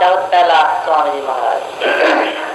चौथ पहला स्वामी जी महाराज।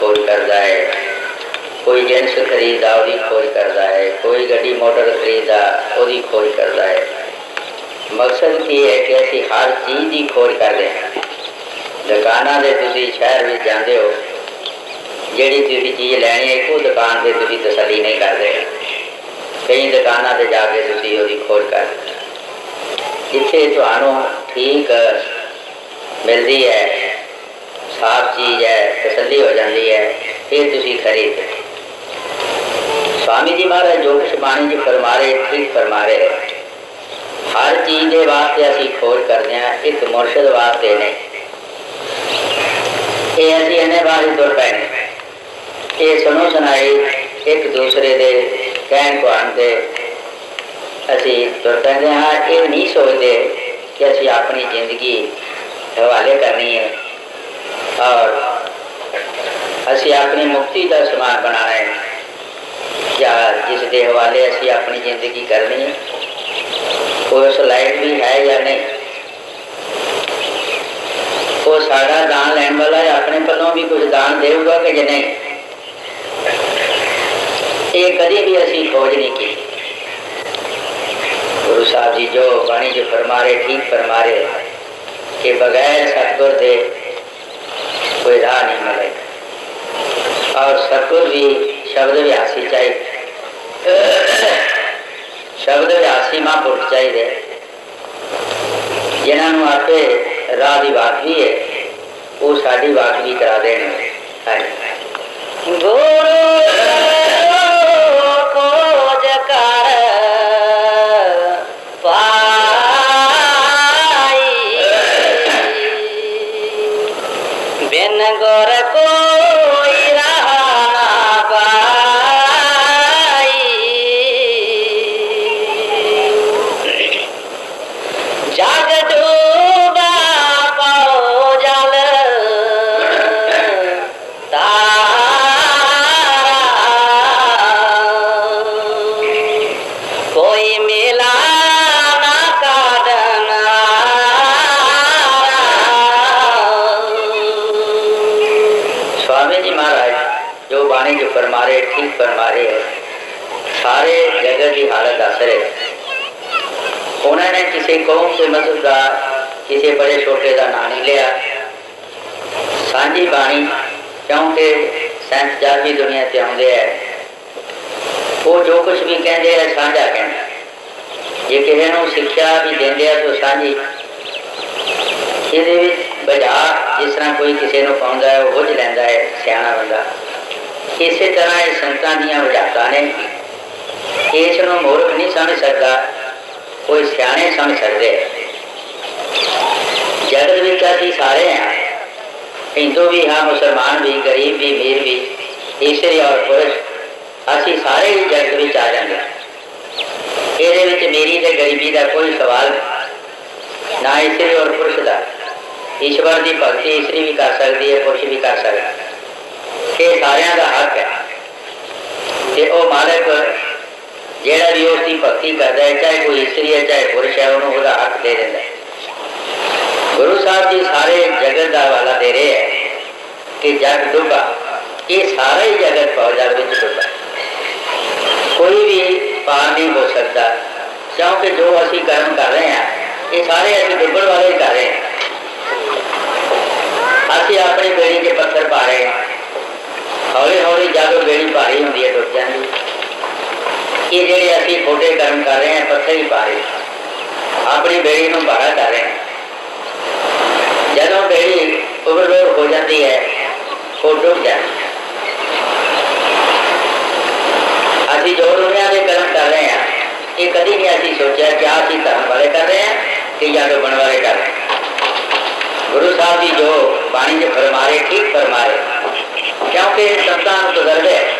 ਉਹਦੀ ਖੋਜ ਕਰਦਾ ਹੈ ਕੋਈ ਜਿੰਸ ਖਰੀਦਦਾ ਉਹਦੀ ਖੋਜ ਕਰਦਾ ਹੈ ਕੋਈ ਗੱਡੀ ਮੋਟਰ ਖਰੀਦਦਾ ਉਹਦੀ ਖੋਜ ਕਰਦਾ ਹੈ ਮਕਸਦ ਕੀ ਹੈ ਕਿ ਅਸੀਂ ਹਰ ਚੀਜ਼ ਦੀ ਖੋਜ ਕਰਦੇ ਹਾਂ ਦੁਕਾਨਾਂ ਦੇ ਤੁਸੀਂ ਸ਼ਹਿਰ ਵਿੱਚ ਜਾਂਦੇ ਹੋ ਜਿਹੜੀ ਤੁਸੀਂ ਚੀਜ਼ ਲੈਣੀ ਹੈ ਇੱਕੋ ਦੁਕਾਨ ਤੇ ਤੁਸੀਂ ਤਸੱਲੀ ਨਹੀਂ ਕਰਦੇ ਕਈ ਦੁਕਾਨਾਂ ਤੇ ਜਾ ਕੇ ਤੁਸੀਂ ਉਹਦੀ ਖੋਜ ਕਰਦੇ ਜਿੱਥੇ ਤੁਹਾਨੂੰ ਠੀਕ ਮਿਲਦੀ ਹੈ साफ़ चीज़ है तसली हो जाती है, फिर तुम खरीद स्वामी जी महाराज जो कुछ बाणी जी फरमा रहे ठीक फरमा रहे हर चीज़ के वास्ते असी खोज करते हैं एक मुरशद वास्ते नहीं। तुर पाए सुनो सुनाई, एक दूसरे के कह पे असी तुर हाँ, नहीं सोचते कि असी अपनी ज़िंदगी हवाले करनी है। ਔਰ ਅਸੀਂ ਆਪਣੀ ਮੁਕਤੀ ਦਾ ਸਮਾਨ ਬਣਾਉਣਾ ਹੈ ਜਾਂ ਜਿਸ ਦੇ ਹਵਾਲੇ ਅਸੀਂ ਆਪਣੀ ਜ਼ਿੰਦਗੀ ਕਰਨੀ ਹੈ ਕੋਈ ਉਸ ਲਾਇਕ ਵੀ ਹੈ ਜਾਂ ਨਹੀਂ ਉਹ ਸਾਡਾ ਦਾਨ ਲੈਣ ਵਾਲਾ ਹੈ ਆਪਣੇ ਵੱਲੋਂ ਵੀ ਕੁਝ ਦਾਨ ਦੇਊਗਾ ਕਿ ਜੇ ਨਹੀਂ ਇਹ ਕਦੀ ਵੀ ਅਸੀਂ ਖੋਜ ਨਹੀਂ ਕੀਤੀ ਗੁਰੂ ਸਾਹਿਬ ਜੀ ਜੋ ਬਾਣੀ ਜੋ ਫਰਮਾ ਰਹੇ ਠੀਕ ਫਰਮਾ ਰਹੇ ਕਿ ਬਗੈਰ ਸਤਗੁਰ ਦੇ कोई नहीं मिले और सतगुर भी शब्द व्यासी चाहिए। शब्द व्यासी महापुरुष चाहिए। जिन्होंने आपे राह की बात भी है, वो साड़ी बात भी करा देने उन्होंने किसी कौम के मजहब का किसी बड़े छोटे का नाम नहीं लिया सांझी बाणी क्योंकि सैंसदार भी दुनिया से आते हैं वो जो कुछ भी कहते हैं साझा कहना जे किसी को शिक्षा भी देंगे तो सांझी ਇਹਦੇ ਵਿੱਚ ਬਜਾ ਜਿਸ ਤਰ੍ਹਾਂ ਕੋਈ ਕਿਸੇ ਨੂੰ ਪਾਉਂਦਾ ਹੈ ਉਹ ਬੁੱਝ ਲੈਂਦਾ ਹੈ ਸਿਆਣਾ ਬੰਦਾ ਇਸੇ ਤਰ੍ਹਾਂ ਇਹ ਸੰਤਾਂ ਦੀਆਂ ਵਜਾਤਾਂ ਨੇ ਇਸ ਨੂੰ ਮੂਰਖ ਨਹੀਂ ਸਮਝ ਸਕਦਾ ਕੋਈ ਸਿਆਣੇ ਸਮਝ ਸਕਦੇ ਜਗਤ ਵਿੱਚ ਅਸੀਂ ਸਾਰੇ ਹਾਂ ਹਿੰਦੂ ਵੀ ਹਾਂ ਮੁਸਲਮਾਨ ਵੀ ਗਰੀਬ ਵੀ ਅਮੀਰ ਵੀ ਇਸਤਰੀ ਔਰ ਪੁਰਸ਼ ਅਸੀਂ ਸਾਰੇ ਹੀ ਜਗਤ ਵਿੱਚ ਆ ਜਾਂਦੇ ਹਾਂ ਇਹਦੇ ਵਿੱਚ ਮੇਰੀ ਤੇ ਗਰੀਬੀ ਦਾ ਕੋਈ ਸਵਾਲ ਨਹੀਂ ਨਾ ਇਸਤਰੀ ਔਰ ਪੁਰਸ਼ ਦਾ ਈਸ਼ਵਰ ਦੀ ਭਗਤੀ ਇਸਤਰੀ ਵੀ ਕਰ ਸਕਦੀ ਹੈ ਪੁਰਸ਼ ਵੀ ਕਰ ਸਕਦਾ ਇਹ ਸਾਰਿਆਂ ਦਾ ਹੱਕ ਹੈ ਤੇ ਉਹ ਮਾਲਕ ਜਿਹੜਾ ਵੀ ਉਸ ਦੀ ਭਗਤੀ ਕਰਦਾ ਹੈ ਚਾਹੇ ਕੋਈ ਇਸਤਰੀ ਹੈ ਚਾਹੇ ਪੁਰਸ਼ ਹੈ ਉਹਨੂੰ ਉਹਦਾ ਹੱਕ ਦੇ ਦਿੰਦਾ ਹੈ ਗੁਰੂ ਸਾਹਿਬ ਜੀ ਸਾਰੇ ਜਗਤ ਦਾ ਹਵਾਲਾ ਦੇ ਰਹੇ ਹੈ ਕਿ ਜਗ ਡੁੱਬਾ ਇਹ ਸਾਰਾ ਹੀ ਜਗਤ ਪਾਉ ਜਲ ਵਿੱਚ ਡੁੱਬਾ ਕੋਈ ਵੀ ਪਾਰ ਨਹੀਂ ਹੋ ਸਕਦਾ ਕਿਉਂਕਿ ਜੋ ਅਸੀਂ ਕਰਮ ਕਰ ਰਹੇ ਹਾਂ ਇਹ ਸਾਰੇ ਅਸੀਂ ਡੁੱਬਣ ਵਾਲੇ ਹੀ ਕਰ ਰਹੇ ਹਾਂ ਅਸੀਂ ਆਪਣੀ ਬੇੜੀ 'ਚ ਪੱਥਰ ਪਾ ਰਹੇ ਹਾਂ ਹੌਲੀ ਹੌਲੀ ਜਦੋਂ ਬੇੜੀ ਭਾਰੀ ਹੁੰਦੀ ਹੈ ਡੁੱਬ ਜਾਂਦੀ ਇਹ ਜਿਹੜੇ ਅਸੀਂ ਛੋਟੇ ਕਰਮ ਕਰ ਰਹੇ ਹਾਂ ਪੱਥਰ ਹੀ ਪਾ ਰਹੇ ਹਾਂ ਆਪਣੀ ਬੇੜੀ ਨੂੰ ਭਾਰਾ ਕਰ ਰਹੇ ਹਾਂ ਜਦੋਂ ਬੇੜੀ ਓਵਰਲੋਡ ਹੋ ਜਾਂਦੀ ਹੈ ਉਹ ਡੁੱਬ ਜਾਂਦੀ ਹੈ ਅਸੀਂ ਜੋ ਦੁਨੀਆ ਦੇ ਕਰਮ ਕਰ ਰਹੇ ਹਾਂ ਇਹ ਕਦੀ ਨਹੀਂ ਅਸੀਂ ਸੋਚਿਆ ਕਿ ਆਹ ਅਸੀਂ ਧਰਮ ਵਾਲੇ ਕਰ ਰਹੇ ਹਾਂ ਕਿ ਜਾਂ ਡੁੱਬਣ ਵਾਲੇ ਕਰ ਰਹੇ ਹਾਂ ਗੁਰੂ ਸਾਹਿਬ ਜੀ ਜੋ ਬਾਣੀ ਦੇ ਫਰਮਾਰੇ ਠੀਕ ਫਰਮਾਰੇ ਕਿਉਂਕਿ ਸੰਤਾਂ ਨੂੰ ਤਜਰਬੇ ਹੈ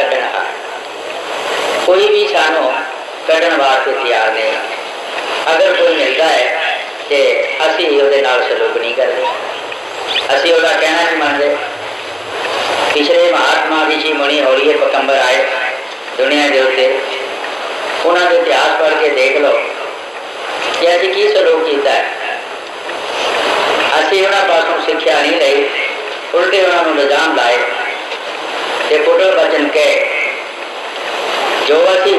ਕੱਢਣ ਵਾਸਤੇ ਤਿਆਰ ਨਹੀਂ ਅਗਰ ਕੋਈ ਮਿਲਦਾ ਹੈ ਤੇ ਅਸੀਂ ਉਹਦੇ ਨਾਲ ਸਲੂਕ ਨਹੀਂ ਕਰਦੇ ਅਸੀਂ ਉਹਦਾ ਕਹਿਣਾ ਨਹੀਂ ਮੰਨਦੇ ਪਿਛਲੇ ਮਹਾਤਮਾ ਰਿਸ਼ੀ ਮੁਨੀ ਹੋਲੀਏ ਪਕੰਬਰ ਆਏ ਦੁਨੀਆ ਦੇ ਉੱਤੇ ਉਹਨਾਂ ਦੇ ਇਤਿਹਾਸ ਪੜ੍ਹ ਕੇ ਦੇਖ ਲਓ ਕਿ ਅਸੀਂ ਕੀ ਸਲੂਕ ਕੀਤਾ ਹੈ ਅਸੀਂ ਉਹਨਾਂ ਪਾਸੋਂ ਸਿੱਖਿਆ ਨਹੀਂ ਲਈ ਉਲਟੇ ਉਹਨਾਂ ਨੂੰ ਨਿਜ਼ਾਮ ਲਾਏ ਤੇ ਪੁੱਟਰ ਬਚਨ ਕੇ ਜੋ ਅਸੀਂ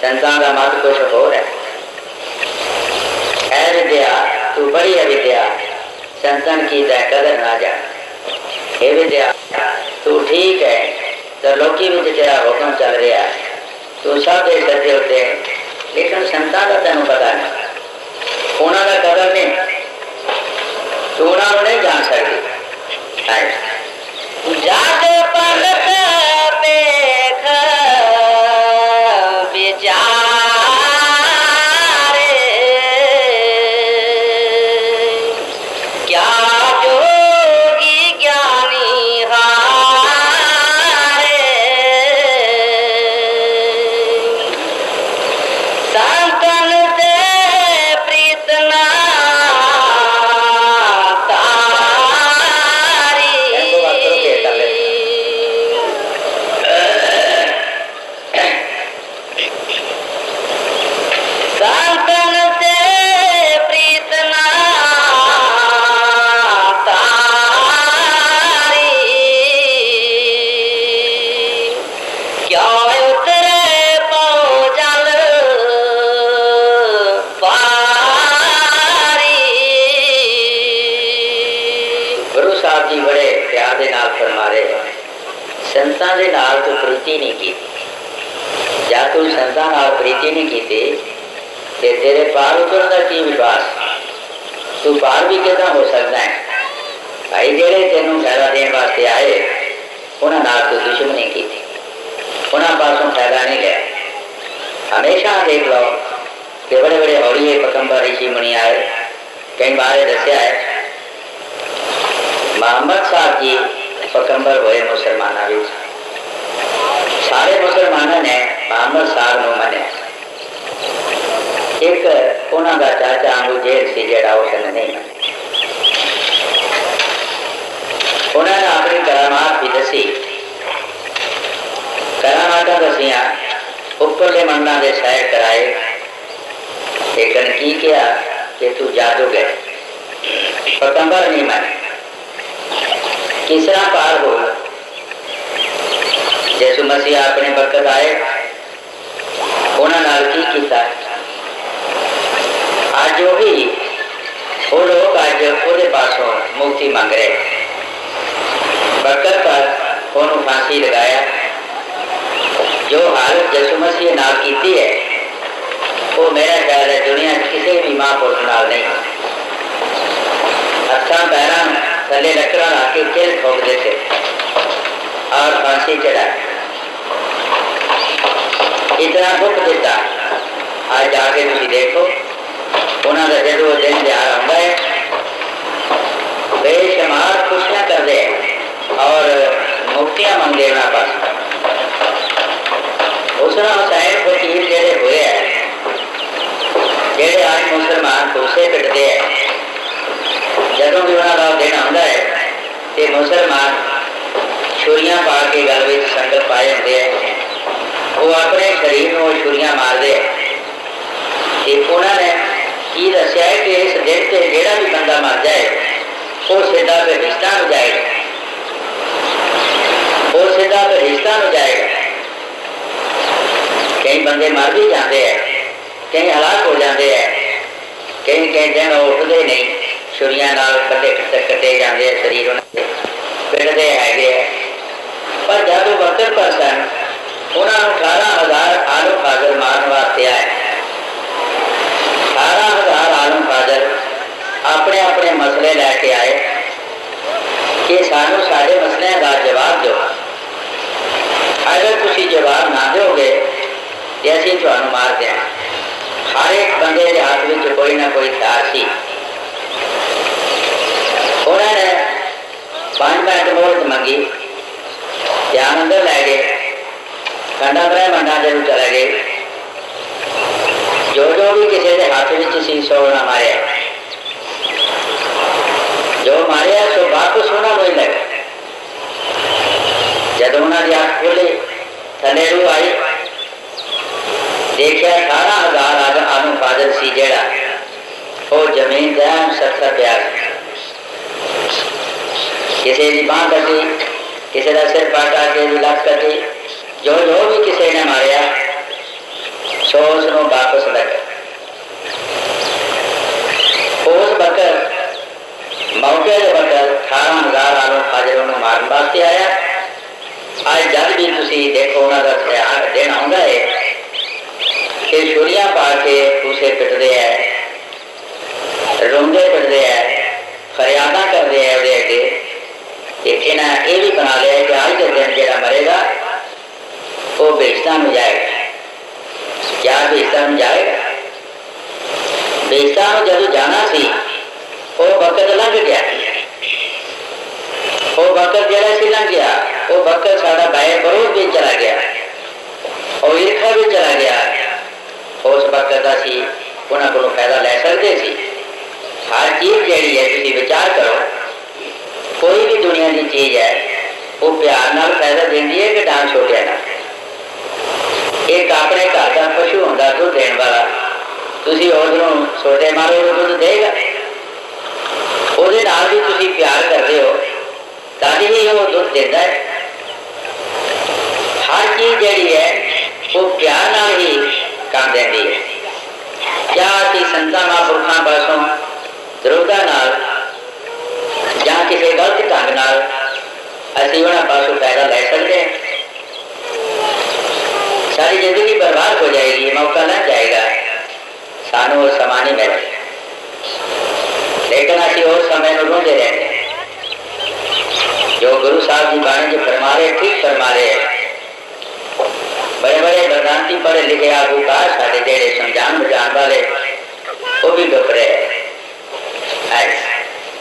ਸੰਤਾਂ ਦਾ ਮਤ ਕੁਛ ਹੋਰ ਹੈ ਹੈ ਵਿਦਿਆ ਤੂੰ ਬੜੀ ਹੈ ਵਿਦਿਆ ਸੰਤਨ ਕੀ ਦਾ ਕਦਰ ਨਾ ਜਾ ਇਹ ਵਿਦਿਆ ਤੂੰ ਠੀਕ ਹੈ ਤੇ ਲੋਕੀ ਵਿੱਚ ਤੇਰਾ ਹੁਕਮ ਚੱਲ ਰਿਹਾ ਹੈ ਤੂੰ ਸਭ ਦੇ ਸੱਜੇ ਉੱਤੇ ਹੈ। ਲੇਕਿਨ ਸੰਤਾਂ ਦਾ ਤੈਨੂੰ ਪਤਾ ਨਹੀਂ ਉਹਨਾਂ ਦਾ ਕਦਰ ਨਹੀਂ ਤੂੰ ਉਹਨਾਂ ਨੂੰ ਨਹੀਂ ਜਾਣ ਸਕਦੀ ਹੈ ਜਗ ਗੁਰੂ ਸਾਹਿਬ ਜੀ ਬੜੇ ਪਿਆਰ ਦੇ ਨਾਲ ਫਰਮਾ ਰਹੇ ਸੰਤਾਂ ਦੇ ਨਾਲ ਤੂੰ ਪ੍ਰੀਤੀ ਨਹੀਂ ਕੀਤੀ ਜਾਂ ਤੂੰ ਸੰਤਾਂ ਨਾਲ ਪ੍ਰੀਤੀ ਨਹੀਂ ਕੀਤੀ ਤੇ ਤੇਰੇ ਪਾਰ ਉਤਰਨ ਦਾ ਕੀ ਵਿਸ਼ਵਾਸ ਤੂੰ ਪਾਰ ਵੀ ਕਿਦਾਂ ਹੋ ਸਕਦਾ ਹੈ ਭਾਈ ਜਿਹੜੇ ਤੈਨੂੰ ਫਾਇਦਾ ਦੇਣ ਵਾਸਤੇ ਆਏ ਉਹਨਾਂ ਨਾਲ ਤੂੰ ਦੁਸ਼ਮਣੀ ਕੀਤੀ ਉਹਨਾਂ ਪਾਸੋਂ ਫਾਇਦਾ ਨਹੀਂ ਲਿਆ ਹਮੇਸ਼ਾ ਦੇਖ ਲਓ ਕਿ ਬੜੇ ਬੜੇ ਹੌਲੀਏ ਪਕੰਬਰ ऋषि मुनि आए कई बार दसिया है ਮੁਹੰਮਦ ਸਾਹਿਬ ਜੀ ਪਕੰਬਰ ਹੋਏ ਮੁਸਲਮਾਨਾਂ ਵਿੱਚ ਸਾਰੇ ਮੁਸਲਮਾਨਾਂ ਨੇ ਮੁਹੰਮਦ ਸਾਹਿਬ ਨੂੰ ਮੰਨਿਆ ਇੱਕ ਉਹਨਾਂ ਦਾ ਚਾਚਾ ਅੰਗੂ ਜੇਲ ਸੀ ਜਿਹੜਾ ਉਸ ਨੇ ਨਹੀਂ ਮੰਨਿਆ ਉਹਨਾਂ ਨੇ ਆਪਣੀ ਕਰਾਮਾਤ ਵੀ ਦੱਸੀ ਕਰਾਮਾਤਾਂ ਦਸੀਆਂ ਉੱਪਰਲੇ ਮੰਨਾਂ ਦੇ ਸਹਿ ਕਰਾਏ ਲੇਕਿਨ ਕੀ ਕਿਹਾ ਕਿ ਤੂੰ ਜਾਦੂਗਰ ਪਤੰਬਰ ਨਹੀਂ ਮੰਨ तीसरा पार हो जैसु मसीह अपने बरकत आए ਉਹਨਾਂ ਨਾਲ ਕੀ ਕੀਤਾ ਅੱਜ ਉਹ ਵੀ ਉਹ ਲੋਕ ਅੱਜ ਉਹਦੇ ਪਾਸੋਂ ਮੁਕਤੀ ਮੰਗ ਰਹੇ ਬਰਕਤ ਪਰ ਉਹਨੂੰ ਫਾਂਸੀ ਲਗਾਇਆ ਜੋ ਹਾਲਤ ਯਿਸੂ ਮਸੀਹ ਨਾਲ ਕੀਤੀ ਹੈ ਉਹ ਮੇਰਾ ਖਿਆਲ ਹੈ ਦੁਨੀਆ 'ਚ ਕਿਸੇ ਵੀ ਮਹਾਂਪੁਰਖ ਨਾਲ ਨਹੀਂ ਹੱਥਾਂ ਪੈਰਾਂ थले लकड़ा ला के किल ठोक देते। और फांसी चढ़ा। इतना दुख दिता। आज जाके तुम देखो। उन्होंने जो दिन ध्यान आता है बेशुमार खुशियाँ कर दे। और मुक्तियाँ मंगते ना पास उसना हुसैन फकीर जेड़े हुए हैं। जेड़े आज मुसलमान दूसरे पिटते हैं। ਜਦੋਂ ਵੀ ਉਹਨਾਂ ਦਾ ਦਿਨ ਆਉਂਦਾ ਹੈ ਤੇ ਮੁਸਲਮਾਨ ਛੁਰੀਆਂ ਪਾ ਕੇ ਗਲ ਵਿੱਚ ਸੰਗਲ ਪਾਏ ਹੁੰਦੇ ਆ ਉਹ ਆਪਣੇ ਸਰੀਰ ਨੂੰ ਛੁਰੀਆਂ ਮਾਰਦੇ ਆ ਤੇ ਉਹਨਾਂ ਨੇ ਕੀ ਦੱਸਿਆ ਹੈ ਕਿ ਇਸ ਦਿਨ ਤੇ ਜਿਹੜਾ ਵੀ ਬੰਦਾ ਮਰ ਜਾਏ ਉਹ ਸਿੱਧਾ ਬਹਿਸ਼ਤਾਂ ਨੂੰ ਜਾਏਗਾ ਉਹ ਸਿੱਧਾ ਬਹਿਸ਼ਤਾਂ ਨੂੰ ਜਾਏਗਾ ਕਈ ਬੰਦੇ ਮਰ ਵੀ ਜਾਂਦੇ ਆ ਕਈ ਹਲਾਕ ਹੋ ਜਾਂਦੇ ਆ ਕਈ ਕਈ ਦਿਨ ਉਹ ਉੱਠਦੇ ਨਹੀਂ ਛੁਰੀਆਂ ਨਾਲ ਕੱਟੇ ਕੱਟੇ ਜਾਂਦੇ ਆ ਸਰੀਰ ਉਹਨਾਂ ਦੇ ਪਿੱਟਦੇ ਹੈਗੇ ਆ ਪਰ ਜਦ ਉਹ ਵਕਤ ਪਰ ਸਨ ਉਹਨਾਂ ਨੂੰ 18000 ਆਲਮ ਫਾਜ਼ਲ ਮਾਰਨ ਵਾਸਤੇ ਆਏ 18000 ਆਲਮ ਫਾਜ਼ਲ ਆਪਣੇ ਆਪਣੇ ਮਸਲੇ ਲੈ ਕੇ ਆਏ ਕਿ ਸਾਨੂੰ ਸਾਡੇ ਮਸਲਿਆਂ ਦਾ ਜਵਾਬ ਦਿਓ ਅਗਰ ਤੁਸੀਂ ਜਵਾਬ ਨਾ ਦਿਓਗੇ ਤੇ ਅਸੀਂ ਤੁਹਾਨੂੰ ਮਾਰ ਦਿਆਂਗੇ ਹਰ ਇੱਕ ਬੰਦੇ ਦੇ ਹੱਥ ਵਿੱਚ ਕੋਈ ਨਾ ਕੋਈ ਹਥਿਆਰ ਸੀ ಅವರೇ ಪಾಂಡ್ಮ್ಯಾಟ್ ಮೂಲಕ ಮಂಗಿ. ಧ್ಯಾನದಲ್ಲಾಗಿ कंटाग्रह मंडाजन चला गए जो जो भी किसी के हाथ में सी सोना मारे जो मारे सो बाप को सोना नहीं लगे जब उन्होंने आँख खोली थनेरू आई देखा अठारह हज़ार आनु फादर सी जेड़ा और ज़मीन दैन सत्तर प्यार किसी दी बांह कटी किसी का सिर पाटा के दी लत कटी जो जो भी किसी ने मारिया सो उस वापस ले गए उस वक्त मौके के वक्त अठारह हज़ार आलू हाजिर ने मारन वास्ते आया। आज जब भी तुम देखो उन्होंने ध्यान दिन आता है, कि छुरिया पा के दूसरे पिटते हैं, रोंदे पिटते हैं, फरियादा करते हैं वे अगर एक इन्हें ये बना लिया कि आज के दिन जरा मरेगा, वो बेस्तान में जाएगा। क्या बेस्तान में जाएगा? बेस्तान में जब जाना सी वक्त लंघ गया वो वक्त जरा सी लंघ गया वो वक्त सारा बाहर बरोध भी चला गया, और ईर्खा भी चला गया। उस वक्त का उन्होंने को फ़ायदा लै सकते हर चीज़ जी है विचार करो। ਕੋਈ ਵੀ ਦੁਨੀਆ ਦੀ ਚੀਜ਼ ਹੈ ਉਹ ਪਿਆਰ ਨਾਲ ਫਾਇਦਾ ਦਿੰਦੀ ਹੈ ਕਿ ਡਾਂਸ ਹੋ ਗਿਆ ਨਾ ਇੱਕ ਆਪਣੇ ਘਰ ਦਾ ਪਸ਼ੂ ਹੁੰਦਾ ਦੁੱਧ ਦੇਣ ਵਾਲਾ ਤੁਸੀਂ ਉਹਨੂੰ ਛੋਟੇ ਮਾਰੋ ਉਹ ਦੁੱਧ ਦੇਗਾ ਉਹਦੇ ਨਾਲ ਵੀ ਤੁਸੀਂ ਪਿਆਰ ਕਰਦੇ ਹੋ ਤਾਂ ਹੀ ਉਹ ਦੁੱਧ ਦਿੰਦਾ ਹੈ ਹਰ ਚੀਜ਼ ਜਿਹੜੀ ਹੈ ਉਹ ਪਿਆਰ ਨਾਲ ਹੀ ਕੰਮ ਦਿੰਦੀ ਹੈ ਜਾਂ ਅਸੀਂ ਸੰਤਾਂ ਮਹਾਂਪੁਰਖਾਂ ਪਾਸੋਂ ਦਰੋਦਾ ਨਾਲ ਜਾਂ ਕਿਸੇ ਗਲਤ ਅਸੀਂ ਉਹਨਾਂ ਪਾਸੋਂ ਫਾਇਦਾ ਲੈ ਸਕਦੇ ਹਾਂ ਸਾਰੀ ਜ਼ਿੰਦਗੀ ਬਰਬਾਦ ਹੋ ਜਾਏਗੀ ਮੌਕਾ ਨਾ ਜਾਏਗਾ ਸਾਨੂੰ ਉਹ ਸਮਾਂ ਨਹੀਂ ਮਿਲੇਗਾ ਲੇਕਿਨ ਅਸੀਂ ਉਸ ਸਮੇਂ ਨੂੰ ਰੋਂਦੇ ਰਹਿੰਦੇ ਹਾਂ जो गुरु साहब जी बाणी जी फरमा रहे ठीक फरमा रहे बड़े बड़े वेदांति पढ़े लिखे आगूकार साढ़े जेड़े समझान बुझान वाले वो भी डुब रहे लाख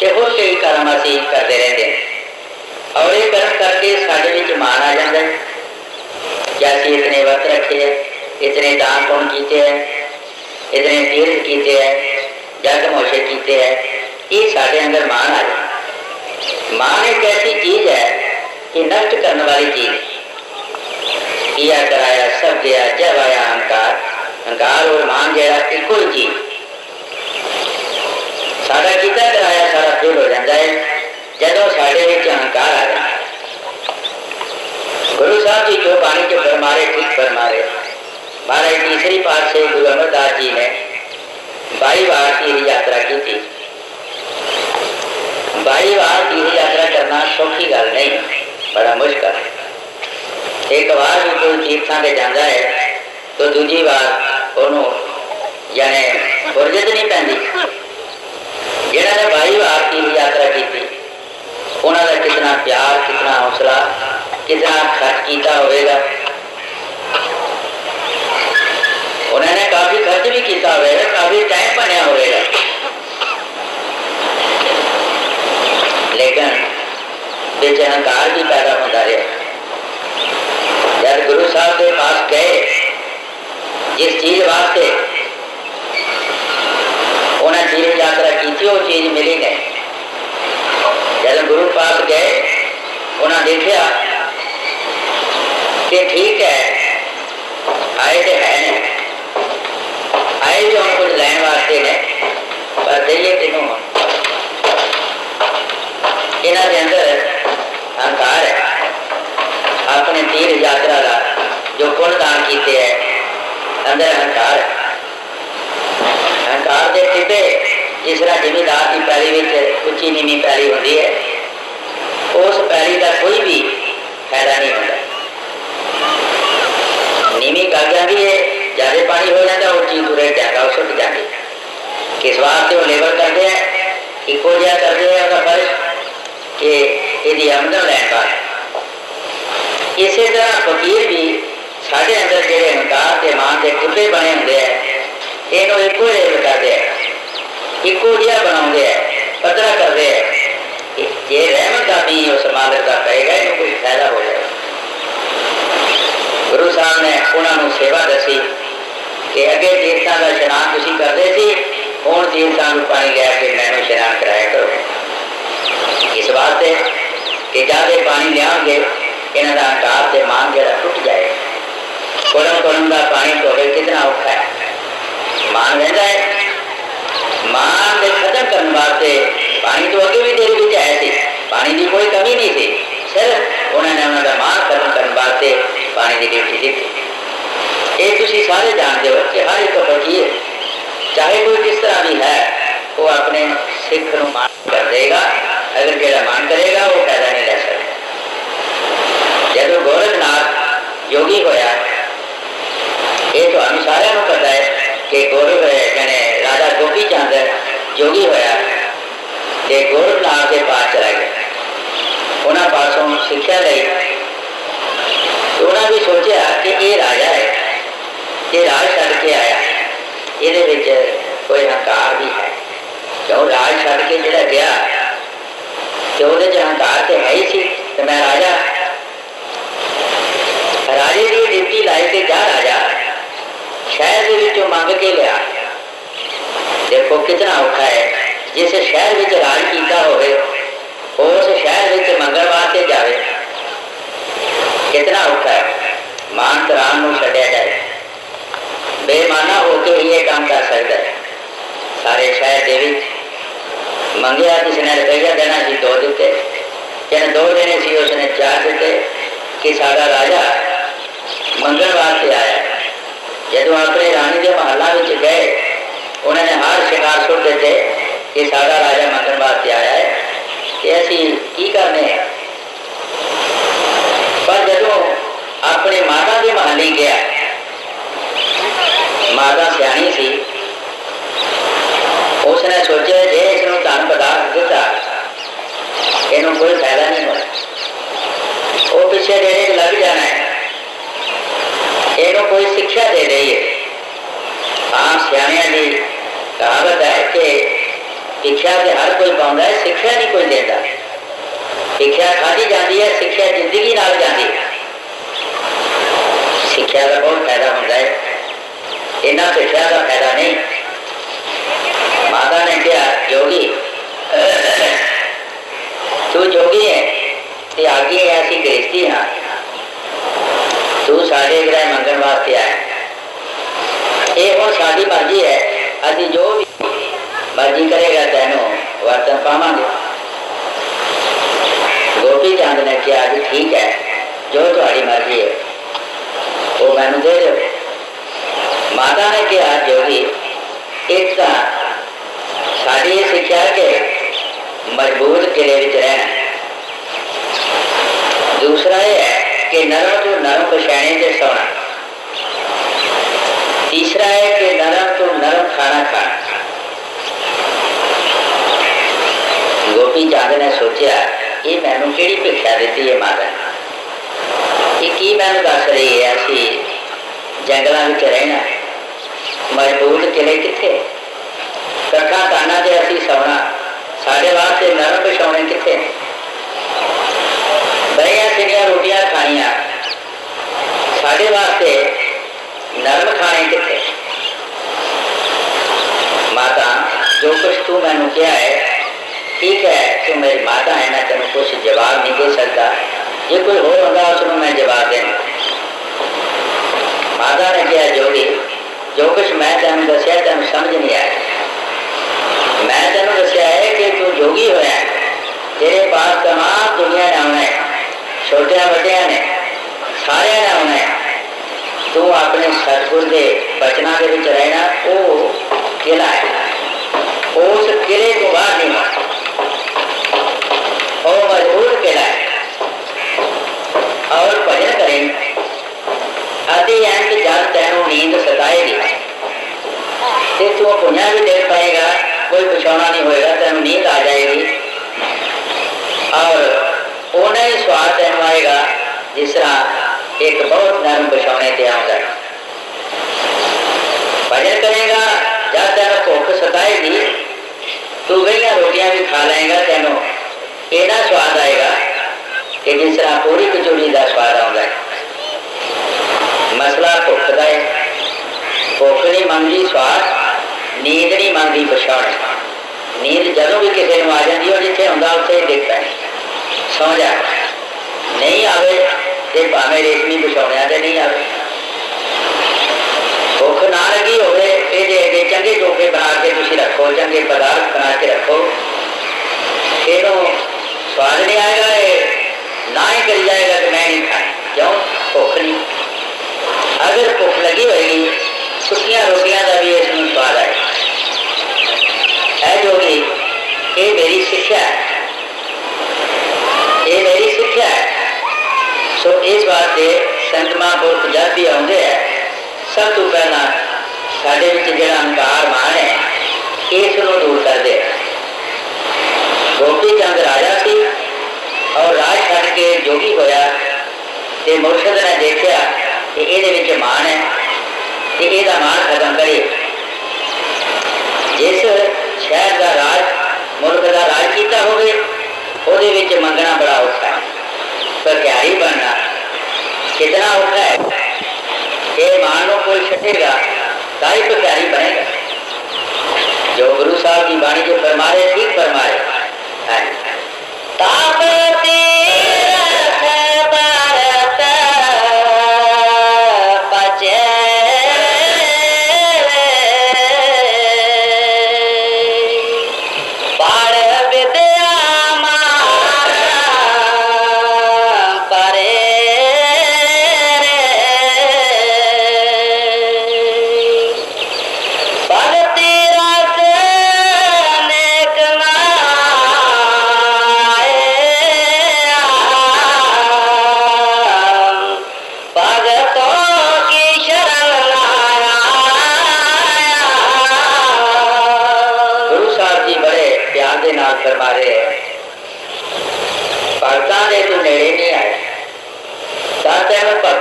ਤੇ ਹੋਰ ਕਈ ਕਰਮ ਅਸੀਂ ਕਰਦੇ ਰਹਿੰਦੇ ਹਾਂ ਔਰ ਇਹ ਕਰਮ ਕਰਕੇ ਸਾਡੇ ਵਿੱਚ ਮਾਨ ਆ ਜਾਂਦਾ ਹੈ ਕਿ ਅਸੀਂ ਇਤਨੇ ਵਰਤ ਰੱਖੇ ਹੈ ਇਤਨੇ ਦਾਨ ਪੁੰਨ ਕੀਤੇ ਹੈ ਇਤਨੇ ਤੀਰਥ ਕੀਤੇ ਹੈ ਜਗ ਮੋਸ਼ੇ ਕੀਤੇ ਹੈ ਇਹ ਸਾਡੇ ਅੰਦਰ ਮਾਨ ਆ ਜਾਂਦਾ ਮਾਨ ਇੱਕ ਐਸੀ ਚੀਜ਼ ਹੈ कि नष्ट करने वाली चीज किया कराया सब दिया जब आया अहंकार अहंकार और मान जरा इको ही चीज ਸਾਡਾ ਕੀਤਾ ਕਰਾਇਆ ਸਾਰਾ ਫੇਲ ਹੋ ਜਾਂਦਾ ਹੈ ਜਦੋਂ ਸਾਡੇ ਵਿੱਚ ਅਹੰਕਾਰ ਆ ਜਾਂਦਾ ਹੈ ਗੁਰੂ ਸਾਹਿਬ ਜੀ ਜੋ ਬਾਣੀ ਕੇ ਫਰਮਾਰੇ ਠੀਕ ਫਰਮਾਰੇ ਮਹਾਰਾਜ ਤੀਸਰੀ ਪਾਤਸ਼ਾਹ ਗੁਰੂ ਅਮਰਦਾਸ ਜੀ ਨੇ 22 ਵਾਰ की यात्रा की थी बाई बार की यात्रा करना सौखी गल नहीं बड़ा मुश्किल है एक बार भी कोई तीर्थां ਤੇ ਜਾਂਦਾ ਹੈ ਤਾਂ ਦੂਜੀ ਵਾਰ ਉਹਨੂੰ ਯਾਨੀ ਫੁਰਜਤ ਨਹੀਂ ਪੈਂਦੀ ਜਿਹੜਾ ਨੇ 22 ਵਾਰ ਦੀ ਯਾਤਰਾ ਕੀਤੀ ਉਹਨਾਂ ਦਾ ਕਿੰਨਾ ਪਿਆਰ ਕਿੰਨਾ ਹੌਸਲਾ ਕਿੰਨਾ ਖਰਚ ਕੀਤਾ ਹੋਵੇਗਾ ਉਹਨਾਂ ਨੇ ਕਾਫੀ ਖਰਚ ਵੀ ਕੀਤਾ ਹੋਵੇਗਾ ਕਾਫੀ ਟਾਈਮ ਬਣਿਆ ਹੋਵੇਗਾ देखा कि ठीक है। आए तो है नहीं। आए जो हम कुछ लैन वास्ते ने पर देइए तेनों इन्हों के अंदर अहंकार है। अपने तीर्थ यात्रा का जो पुण्य दान किए है, अंदर अहंकार अहंकार के सीधे जिस तरह जिमीदार की पैली उच्ची नीवी पैली होती है। कोई भी फ़ायदा नहीं होता। नीमी का क्या भी है, ज़्यादा पानी हो जाता, वो चीज़ दूर जाएगा वो छुट जाती किस बात से वो लेबर करते हैं, ठीक हो करते हैं फ़र्ज़, कि यदि आमदन तरह फकीर भी साढ़े अंदर जो मान के टुटे बने होंगे इनको एको हैं करते हैं। ਜੇ ਰਹਿਮਤ ਦਾ ਵੀ ਉਸ ਮਾਲਕ ਦਾ ਪਏਗਾ ਇਹਨੂੰ ਕੋਈ ਫਾਇਦਾ ਹੋ ਜਾਏਗਾ ਗੁਰੂ ਸਾਹਿਬ ਨੇ ਉਹਨਾਂ ਨੂੰ ਸੇਵਾ ਦੱਸੀ ਕਿ ਅੱਗੇ ਤੀਰਥਾਂ ਦਾ ਇਸ਼ਨਾਨ ਤੁਸੀਂ ਕਰਦੇ ਸੀ ਹੁਣ ਤੀਰਥਾਂ ਨੂੰ ਪਾਣੀ ਲੈ ਕੇ ਮੈਨੂੰ ਇਸ਼ਨਾਨ ਕਰਾਇਆ ਕਰੋ ਇਸ ਵਾਸਤੇ ਕਿ ਜਿਆਦਾ ਪਾਣੀ ਲਿਆਉਂਗੇ ਇਹਨਾਂ ਦਾ ਹੰਕਾਰ ਤੇ ਮਾਨ ਜਿਹੜਾ ਟੁੱਟ ਜਾਏਗਾ ਕੋਲੋਂ ਕੋਲੋਂ ਦਾ ਪਾਣੀ ਧੋਵੇ ਕਿਤਨਾ ਔਖਾ ਹੈ ਮਾਨ ਰਹਿੰਦਾ ਹੈ ਮਾਨ ਦੇ ਖਤਮ ਕਰਨ ਵਾਸਤੇ ਪਾਣੀ ਤੋਂ ਅੱਗੇ ਵੀ ਦੇਰ ਵਿੱਚ ਆਇਆ ਸੀ ਪਾਣੀ ਦੀ ਕੋਈ ਕਮੀ ਨਹੀਂ ਸੀ ਸਿਰਫ ਉਹਨਾਂ ਨੇ ਉਹਨਾਂ ਦਾ ਮਾਨ ਖਤਮ ਕਰਨ ਵਾਸਤੇ ਪਾਣੀ ਦੀ ਡਿਊਟੀ ਦਿੱਤੀ ਇਹ ਤੁਸੀਂ ਸਾਰੇ ਜਾਣਦੇ ਹੋ ਕਿ ਹਰ ਇੱਕ ਫਕੀਰ ਚਾਹੇ ਕੋਈ ਕਿਸ ਤਰ੍ਹਾਂ ਵੀ ਹੈ ਉਹ ਆਪਣੇ ਸਿੱਖ ਨੂੰ ਮਾਨ ਕਰ ਦੇਗਾ ਅਗਰ ਜਿਹੜਾ ਮਾਨ ਕਰੇਗਾ ਉਹ ਫਾਇਦਾ ਨਹੀਂ ਲੈ ਸਕਦਾ ਜਦੋਂ ਗੋਰਖਨਾਥ ਯੋਗੀ ਹੋਇਆ ਇਹ ਤੁਹਾਨੂੰ ਸਾਰਿਆਂ ਨੂੰ ਪਤਾ ਹੈ ਕਿ ਗੋਰਖ ਜਨੇ ਰਾਜਾ ਗੋਪੀ ਚੰਦ ਯੋਗੀ ਹੋਇਆ ये गुरु नाम के पास चला गया। उन्होंने पासों शिक्षा ली उन्होंने भी सोचा कि ये राजा है, ये राज छड़ के आया ये कोई हंकार भी है। क्यों राज छड़ के जरा गया तो वो हंकार तो है ही सी तो मैं राजा राजे की ड्यूटी लाई के जा राजा शहर के मंग के लिया। देखो कितना औखा है। ਜਿਸ ਸ਼ਹਿਰ ਵਿੱਚ ਰਾਜ ਕੀਤਾ ਹੋਵੇ ਉਸ ਸ਼ਹਿਰ ਵਿੱਚ ਮੰਗਣ ਵਾਸਤੇ ਜਾਵੇ ਤਰਾਨ ਨੂੰ ਛੱਡਿਆ ਜਾਏ ਬੇਮਾਨਾ ਹੋ ਕੇ ਹੀ ਇਹ ਕੰਮ ਕਰ ਸਕਦਾ ਹੈ ਸਾਰੇ ਸ਼ਹਿਰ ਦੇ ਵਿੱਚ ਮੰਗਿਆ ਕਿਸੇ ਨੇ ਰੁਪਈਆ ਦੇਣਾ ਸੀ ਦੋ ਦਿੱਤੇ ਜਿਹਨੇ ਦੋ ਦੇਣੇ ਸੀ ਉਸਨੇ ਚਾਰ ਦਿੱਤੇ ਕਿ ਸਾਡਾ ਰਾਜਾ ਮੰਗਣ ਵਾਸਤੇ ਆਇਆ ਜਦੋਂ ਆਪਣੇ ਰਾਣੀ ਦੇ ਮਹੱਲਾ ਵਿੱਚ ਗਏ ਉਹਨਾਂ ਨੇ ਹਾਰ ਸ਼ਿਕਾਰ ਸੁੱਟ ਦਿੱਤੇ ये सारा राजा मंगलवार से आया है कि ऐसी की करने है पर जो अपने माता के महल गया, माता सियानी सी उसने सोचे जे इस धन पदार्थ दिता, इन कोई फ़ायदा नहीं होना वो पीछे डेरे लग जाना है। इनू कोई शिक्षा दे रही है। हाँ, आम सियाणिया की कहावत है कि ਸਿੱਖਿਆ ਤੇ ਹਰ ਕੋਈ ਪਾਉਂਦਾ ਹੈ ਸਿੱਖਿਆ ਨਹੀਂ ਕੋਈ ਦਿੰਦਾ ਸਿੱਖਿਆ ਖਾਦੀ ਜਾਂਦੀ ਹੈ ਸਿੱਖਿਆ ਜ਼ਿੰਦਗੀ ਨਾਲ ਜਾਂਦੀ ਹੈ ਸਿੱਖਿਆ ਦਾ ਬਹੁਤ ਫਾਇਦਾ ਹੁੰਦਾ ਹੈ ਇਹਨਾਂ ਸਿੱਖਿਆ ਦਾ ਫਾਇਦਾ ਨਹੀਂ ਮਾਤਾ ਨੇ ਕਿਹਾ ਜੋਗੀ ਤੂੰ ਜੋਗੀ ਹੈ ਤੇ ਆਗੇ ਐਸੀ ਗ੍ਰਸਤੀ ਹਾਂ ਤੂੰ ਸਾਡੇ ਗ੍ਰਹਿ ਮੰਗਣ ਵਾਸਤੇ ਆਇਆ ਇਹ ਹੁਣ ਸਾਡੀ ਮਰਜ਼ੀ ਹੈ ਅਸੀਂ ਜੋ ਵੀ ਮਰਜ਼ੀ मर्ज़ी करेगा तेनो वर्तन पावे गोपी चंद ने क्या कि ठीक है, जो थोड़ी मर्ज़ी है। वो मैं दे दो। माता ने कहा, जोगी इसका तो साड़ी सिक्ख्या के मज़बूत किले दूसरा यह है कि नरम तू नरम पछाने से सोना। तीसरा है कि नरम तू नरम खाना खाना। ਗੋਪੀ ਚੰਦ ਨੇ ਸੋਚਿਆ ਇਹ ਮੈਨੂੰ ਕਿਹੜੀ ਭਿੱਖਿਆ ਦਿੱਤੀ ਹੈ ਮਾਤਾ ਇਹ ਕੀ ਮੈਨੂੰ ਦੱਸ ਰਹੀ ਹੈ ਅਸੀਂ ਜੰਗਲਾਂ ਵਿੱਚ ਰਹਿਣਾ ਮਜ਼ਬੂਤ ਕਿਲੇ ਕਿੱਥੇ ਕੱਖਾਂ ਕਾਨਾ ਤੇ ਅਸੀਂ ਸੌਣਾ ਸਾਡੇ ਵਾਸਤੇ ਨਰਮ ਵਿਛਾਉਣੇ ਕਿੱਥੇ ਬਈਆਂ ਸਿੱਧੀਆਂ ਰੋਟੀਆਂ ਖਾਣੀਆਂ ਸਾਡੇ ਵਾਸਤੇ ਨਰਮ ਖਾਣੇ ਕਿੱਥੇ ਮਾਤਾ ਜੋ ਕੁਛ ਤੂੰ ਮੈਨੂੰ ਕਿਹਾ ਹੈ ठीक है तू मेरी माता है ना तेन कुछ जवाब नहीं दे सकता। जे कोई हो होगा उसको मैं जवाब देना। माता ने कहा, जोगी, जो कुछ मैं तेन दसिया, तेन समझ नहीं आया। मैं तेन दसिया है कि तू जोगी होया तेरे पास तमाम दुनिया ने आना है, छोटिया बड़िया ने सारे ने आना है। तू अपने सतगुर के बचना के विच रहना वो किला है। सोना नहीं होएगा तो तेन नींद आ जाएगी। और उन्हें स्वाद तेन आएगा जिस तरह एक बहुत नरम बिछौने के अंदर भजन करेगा, जब तेन भुख सताएगी, तू वह रोटियाँ भी खा लेगा, तेन एना स्वाद आएगा कि जिस तरह पूरी कचौड़ी का स्वाद आता है मसला भुख का है। भुख नहीं मंगी स्वाद, नींद नहीं मंगी पछाण ਨੀਂਦ ਜਦੋਂ ਵੀ ਕਿਸੇ ਨੂੰ ਆ ਜਾਂਦੀ ਉਹ ਜਿੱਥੇ ਹੁੰਦਾ ਉੱਥੇ ਹੀ ਦੇਖਦਾ ਹੈ ਸੌ ਜਾਂਦਾ ਨਹੀਂ ਆਵੇ ਤੇ ਭਾਵੇਂ ਰੇਸ਼ਮੀ ਬਿਛਾਉਣਿਆਂ ਤੇ ਨਹੀਂ ਆਵੇ ਭੁੱਖ ਨਾ ਲੱਗੀ ਹੋਵੇ ਇਹ ਜੇ ਦੇ ਚੰਗੇ ਟੋਕੇ ਬਣਾ ਕੇ ਤੁਸੀਂ ਰੱਖੋ ਚੰਗੇ ਪਦਾਰਥ ਬਣਾ ਕੇ ਰੱਖੋ ਇਹਨੂੰ ਸਵਾਦ ਨਹੀਂ ਆਏਗਾ ਇਹ ਨਾ ਹੀ ਕਰੀ ਜਾਏਗਾ ਕਿ ਮੈਂ ਨਹੀਂ ਖਾਣਾ ਕਿਉਂ ਭੁੱਖ ਨਹੀਂ ਅਗਰ ਭੁੱਖ ਲੱਗੀ ਹੋਏਗੀ ਸੁੱਕੀਆਂ ਰੋਟੀਆਂ ਦਾ ਵੀ ਇਸ ਨੂੰ ਸਵਾਦ ਆਏਗਾ है योगी ये मेरी शिक्षा है ये मेरी शिक्षा है सो इस वास्ते संत महापुर जब आते हैं सब तो पहला साढ़े जो अंकार मान है इस दूर करते गोपी चंद राजा सी और राज छड़ के जोगी होया तो मुर्शद ने देखा कि ये माण है तो यदा मान खत्म करे जिस ਸ਼ਹਿਰ ਦਾ ਰਾਜ ਮੁਲਕ ਦਾ ਰਾਜ ਕੀਤਾ ਹੋਵੇ ਉਹਦੇ ਵਿੱਚ ਮੰਗਣਾ ਬੜਾ ਔਖਾ ਹੈ ਪ੍ਰਕਿਆਰੀ ਬਣਨਾ ਕਿਤਨਾ ਔਖਾ ਹੈ ਇਹ ਮਾਣ ਨੂੰ ਕੋਈ ਛੱਡੇਗਾ ਤਾਂ ਹੀ ਪ੍ਰਕਿਆਰੀ ਬਣੇਗਾ ਜੋ ਗੁਰੂ ਸਾਹਿਬ ਦੀ ਬਾਣੀ ਜੋ ਫਰਮਾਏ ਠੀਕ ਫਰਮਾਏ तापती रस भरत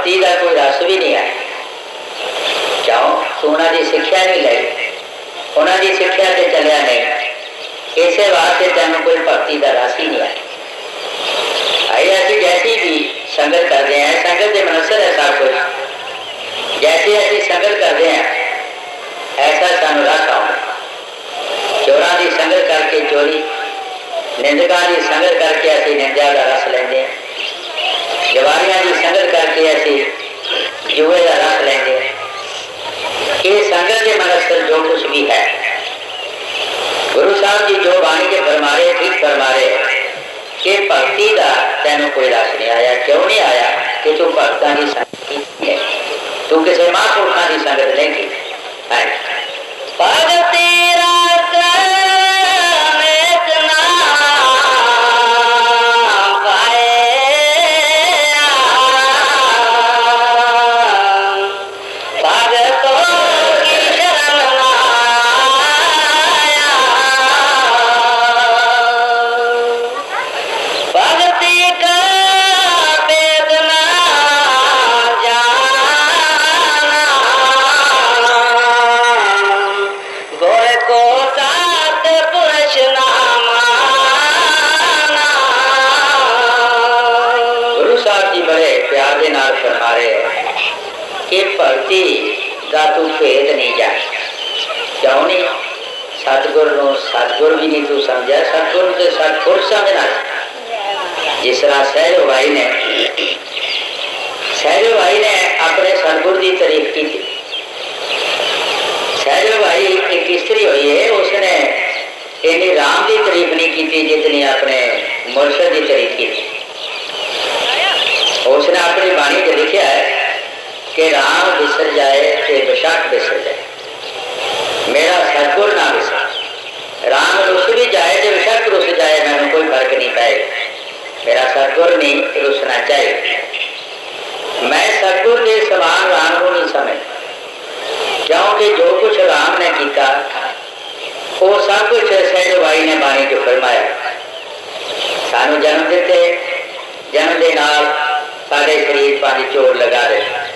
भक्ति का कोई रस भी नहीं आया। क्यों? तो उन्होंने सिक्ख्या नहीं ली उन्होंने सिक्ख्या से चलिया नहीं। इस वास्ते तेन कोई भक्ति का रस ही नहीं आया। जैसी भी संगत करते हैं, संगत के मनुष्य है सब कुछ जैसे असं संगत करते हैं, ऐसा सू रस आना चोरों की संगत करके, चोरी, निंदकों संगत करके असं निंदा का रस लेंगे जवानियाँ की संगत करके जुए का रख लेंगे ये संगत के जो कुछ भी है, गुरु साहब जी जो के फरमारे ठीक फरमारे भक्ति का तेन कोई रस नहीं आया, क्यों नहीं आया? कि तू भक्तों की संगत है, तू किसी महापुरुषों की संगत नहीं है। तेरा ਤੂੰ ਭੇਦ ਨਹੀਂ ਜਾਣ ਕਿਉਂ ਨਹੀਂ ਸਤਿਗੁਰ ਨੂੰ ਸਤਿਗੁਰ ਵੀ ਨਹੀਂ ਤੂੰ ਸਮਝਿਆ ਸਤਿਗੁਰ ਨੂੰ ਤੇ ਸਤਿਗੁਰ ਸਮਝਣਾ ਜਿਸ ਤਰ੍ਹਾਂ ਸਹਿਜ ਭਾਈ ਨੇ ਸਹਿਜ ਭਾਈ ਨੇ ਆਪਣੇ ਸਤਿਗੁਰ ਦੀ ਤਾਰੀਫ ਕੀਤੀ ਸਹਿਜ ਭਾਈ ਇੱਕ ਇਸਤਰੀ ਹੋਈ ਹੈ ਉਸਨੇ ਇੰਨੀ ਰਾਮ ਦੀ ਤਾਰੀਫ ਨਹੀਂ ਕੀਤੀ ਜਿਤਨੀ ਆਪਣੇ ਮੁਰਸ਼ਦ ਦੀ ਤਾਰੀਫ ਕੀਤੀ ਉਸਨੇ ਆਪਣੀ ਬਾਣੀ 'ਚ ਲਿਖਿਆ ਹੈ के राम बिसर जाए, के विशाख बिसर जाए। मेरा सदगुर ना बिसर। राम रुस भी जाए जो विशाख रुस जाए, मैं कोई फ़र्क नहीं पाए। मेरा सदगुर नहीं रुसना चाहिए। मैं सदगुर के समान राम को नहीं समझ क्योंकि जो कुछ राम ने किया, वो सब कुछ सहज भाई ने बाणी जो फरमाया। सानू जन्म देते, जन्म के नाल सारे शरीर पानी चोर लगा रहे।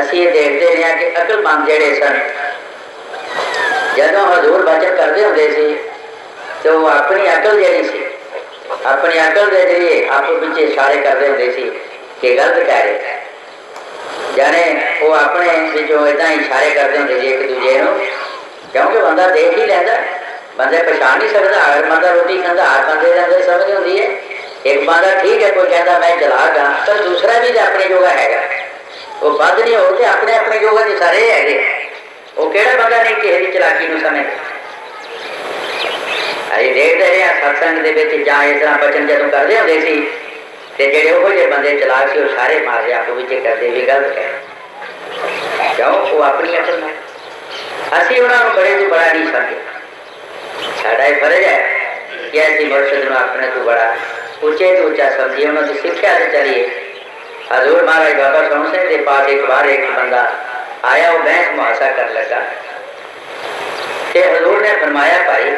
ਅਸੀਂ ਇਹ ਦੇਖਦੇ ਰਹੇ ਹਾਂ ਕਿ ਅਕਲਮੰਦ ਜਿਹੜੇ ਸਨ ਜਦੋਂ ਹਜ਼ੂਰ ਬਚਨ ਕਰਦੇ ਹੁੰਦੇ ਸੀ ਤੇ ਉਹ ਆਪਣੀ ਅਕਲ ਜਿਹੜੀ ਸੀ ਆਪਣੀ ਅਕਲ ਦੇ ਜਰੀਏ ਆਪੋ ਵਿੱਚ ਇਸ਼ਾਰੇ ਕਰਦੇ ਹੁੰਦੇ ਸੀ ਕਿ ਗਲਤ ਕਹਿ ਰਹੇ ਜਾਨੇ ਉਹ ਆਪਣੇ ਵਿੱਚੋਂ ਇਦਾਂ ਇਸ਼ਾਰੇ ਕਰਦੇ ਹੁੰਦੇ ਸੀ ਇੱਕ ਦੂਜੇ ਨੂੰ ਕਿਉਂਕਿ ਬੰਦਾ ਦੇਖ ਹੀ ਲੈਂਦਾ ਬੰਦੇ ਪਛਾਣ ਨਹੀਂ ਸਕਦਾ ਅਗਰ ਬੰਦਾ ਰੋਟੀ ਖਾਂਦਾ ਹੱਥ ਬੰਦੇ ਜਾਂਦੇ ਸਮਝ ਹੁੰਦੀ ਹੈ ਇੱਕ ਬੰਦਾ ਠੀਕ ਹੈ ਕੋਈ ਕਹਿੰਦਾ ਮੈਂ ਚਲਾਗਾ ਪਰ ਦੂਸਰਾ ਵੀ ਤਾਂ ਆਪਣੇ ਜੋਗਾ ਹੈਗਾ ਉਹ ਵੱਧ ਨਹੀਂ ਹੋ ਤੇ ਆਪਣੇ ਆਪਣੇ ਜੋਗਾ ਦੇ ਸਾਰੇ ਹੈਗੇ ਉਹ ਕਿਹੜਾ ਬੰਦਾ ਨਹੀਂ ਕਿਸੇ ਦੀ ਚਲਾਕੀ ਨੂੰ ਸਮਝਦਾ ਅਸੀਂ ਦੇਖਦੇ ਰਹੇ ਹਾਂ ਸਤਸੰਗ ਦੇ ਵਿੱਚ ਜਾਂ ਇਸ ਤਰ੍ਹਾਂ ਬਚਨ ਜਦੋਂ ਕਰਦੇ ਹੁੰਦੇ ਸੀ ਤੇ ਜਿਹੜੇ ਉਹ ਜਿਹੇ ਬੰਦੇ ਚਲਾਕ ਸੀ ਉਹ ਸਾਰੇ ਮਾਰਦੇ ਆਪੋ ਵਿੱਚ ਕਰਦੇ ਵੀ ਗਲਤ ਹੈ ਕਿਉਂ ਉਹ ਆਪਣੀ ਅਕਲ ਨਾਲ ਅਸੀਂ ਉਹਨਾਂ ਨੂੰ ਬੜੇ ਤੋਂ ਬੜਾ ਨਹੀਂ ਸਮਝੇ ਸਾਡਾ ਇਹ ਫਰਜ਼ ਹੈ ਕਿ ਅਸੀਂ ਮੁਰਸ਼ਦ ਨੂੰ ਆਪਣੇ ਤੋਂ ਬੜਾ ਉੱਚੇ ਤੋਂ ਉੱਚਾ ਸਮਝੀਏ ਉਹਨਾਂ ਦੀ ਸਿੱਖਿਆ ਤੇ ਚਲੀਏ हजूर महाराज बाबा सोन सिंह जे पास एक बार एक बंदा आया, वो बैंक मुहासा कर लगा ते हजूर ने फरमाया, भाई,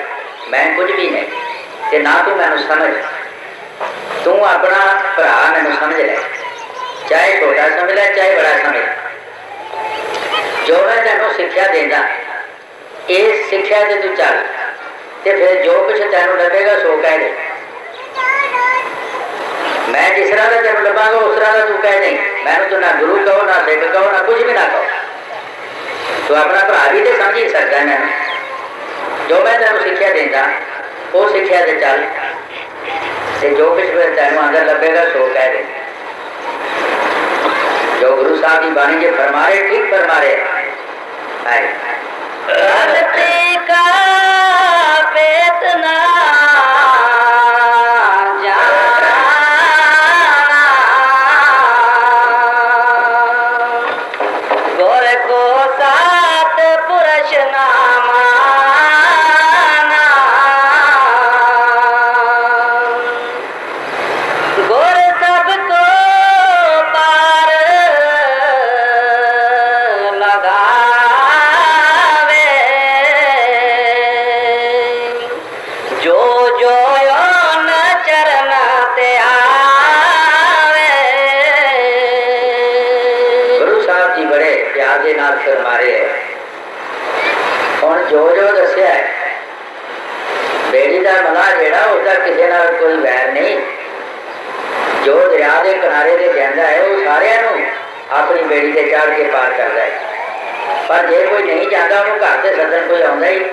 मैं कुछ भी नहीं ते ना तो तू मैं समझ, तू अपना भरा मैं समझ ले, चाहे छोटा समझ ले, चाहे बड़ा समझ जो मैं तेन सिक्ख्या देना इस सिक्ख्या से तू चल फिर जो कुछ तेन लगेगा सो कह देगा मैं जिस राह जब लगाओ उस राह तू कह नहीं। मैं तो ना गुरु कहो, ना सिख कहो, ना कुछ भी ना कहो। तो अपना भरा भी तो समझ ही सकता है मैं जो मैं तेन सिक्ख्या देता, वो सिक्ख्या दे चल। ते जो कुछ फिर तेन अंदर लगेगा सो तो कह दे। जो गुरु साहब की बाणी जो फरमा रहे ठीक फरमा रहे का वेतना ਸਾਰਿਆਂ ਨੂੰ ਆਪਣੀ ਬੇੜੀ ਤੇ ਚੜ੍ਹ ਕੇ ਪਾਰ ਕਰਦਾ ਹੈ ਪਰ ਜੇ ਕੋਈ ਨਹੀਂ ਜਾਂਦਾ ਉਹਨੂੰ ਘਰ ਤੇ ਸੱਦਣ ਕੋਈ ਆਉਂਦਾ ਹੀ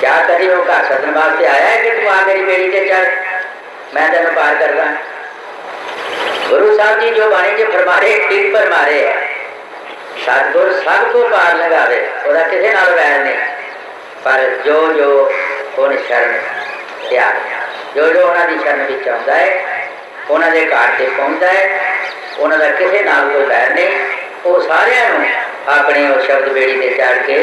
ਕਿਆ ਕਦੀ ਉਹ ਘਰ ਸੱਦਣ ਵਾਸਤੇ ਆਇਆ ਹੈ ਕਿ ਤੂੰ ਆ ਮੇਰੀ ਬੇੜੀ ਤੇ ਚੜ੍ਹ ਮੈਂ ਤੈਨੂੰ ਪਾਰ ਕਰਦਾ ਗੁਰੂ ਸਾਹਿਬ ਜੀ ਜੋ ਬਾਣੀ ਚ ਫਰਮਾਰੇ ਠੀਕ ਫਰਮਾਰੇ ਹੈ ਸਤਿਗੁਰ ਸਭ ਕੋ ਪਾਰ ਲਗਾਵੇ ਉਹਦਾ ਕਿਸੇ ਨਾਲ ਵੈਰ ਨਹੀਂ ਪਰ ਜੋ ਜੋ ਉਹਨ ਸ਼ਰਨ ਤਿਆਗ ਜੋ ਜੋ ਉਹਨਾਂ ਦੀ ਸ਼ਰਨ ਵਿੱਚ ਆਉਂਦਾ ਹੈ ਉਹਨਾਂ ਦੇ ਘਾਟ ਤੇ ਪਹੁੰਚਦਾ ਹੈ ਉਹਨਾਂ ਦਾ ਕਿਸੇ ਨਾਲ ਕੋਈ ਵੈਰ ਨਹੀਂ ਉਹ ਸਾਰਿਆਂ ਨੂੰ ਆਪਣੇ ਉਹ ਸ਼ਬਦ ਬੇੜੀ ਤੇ ਚੜ ਕੇ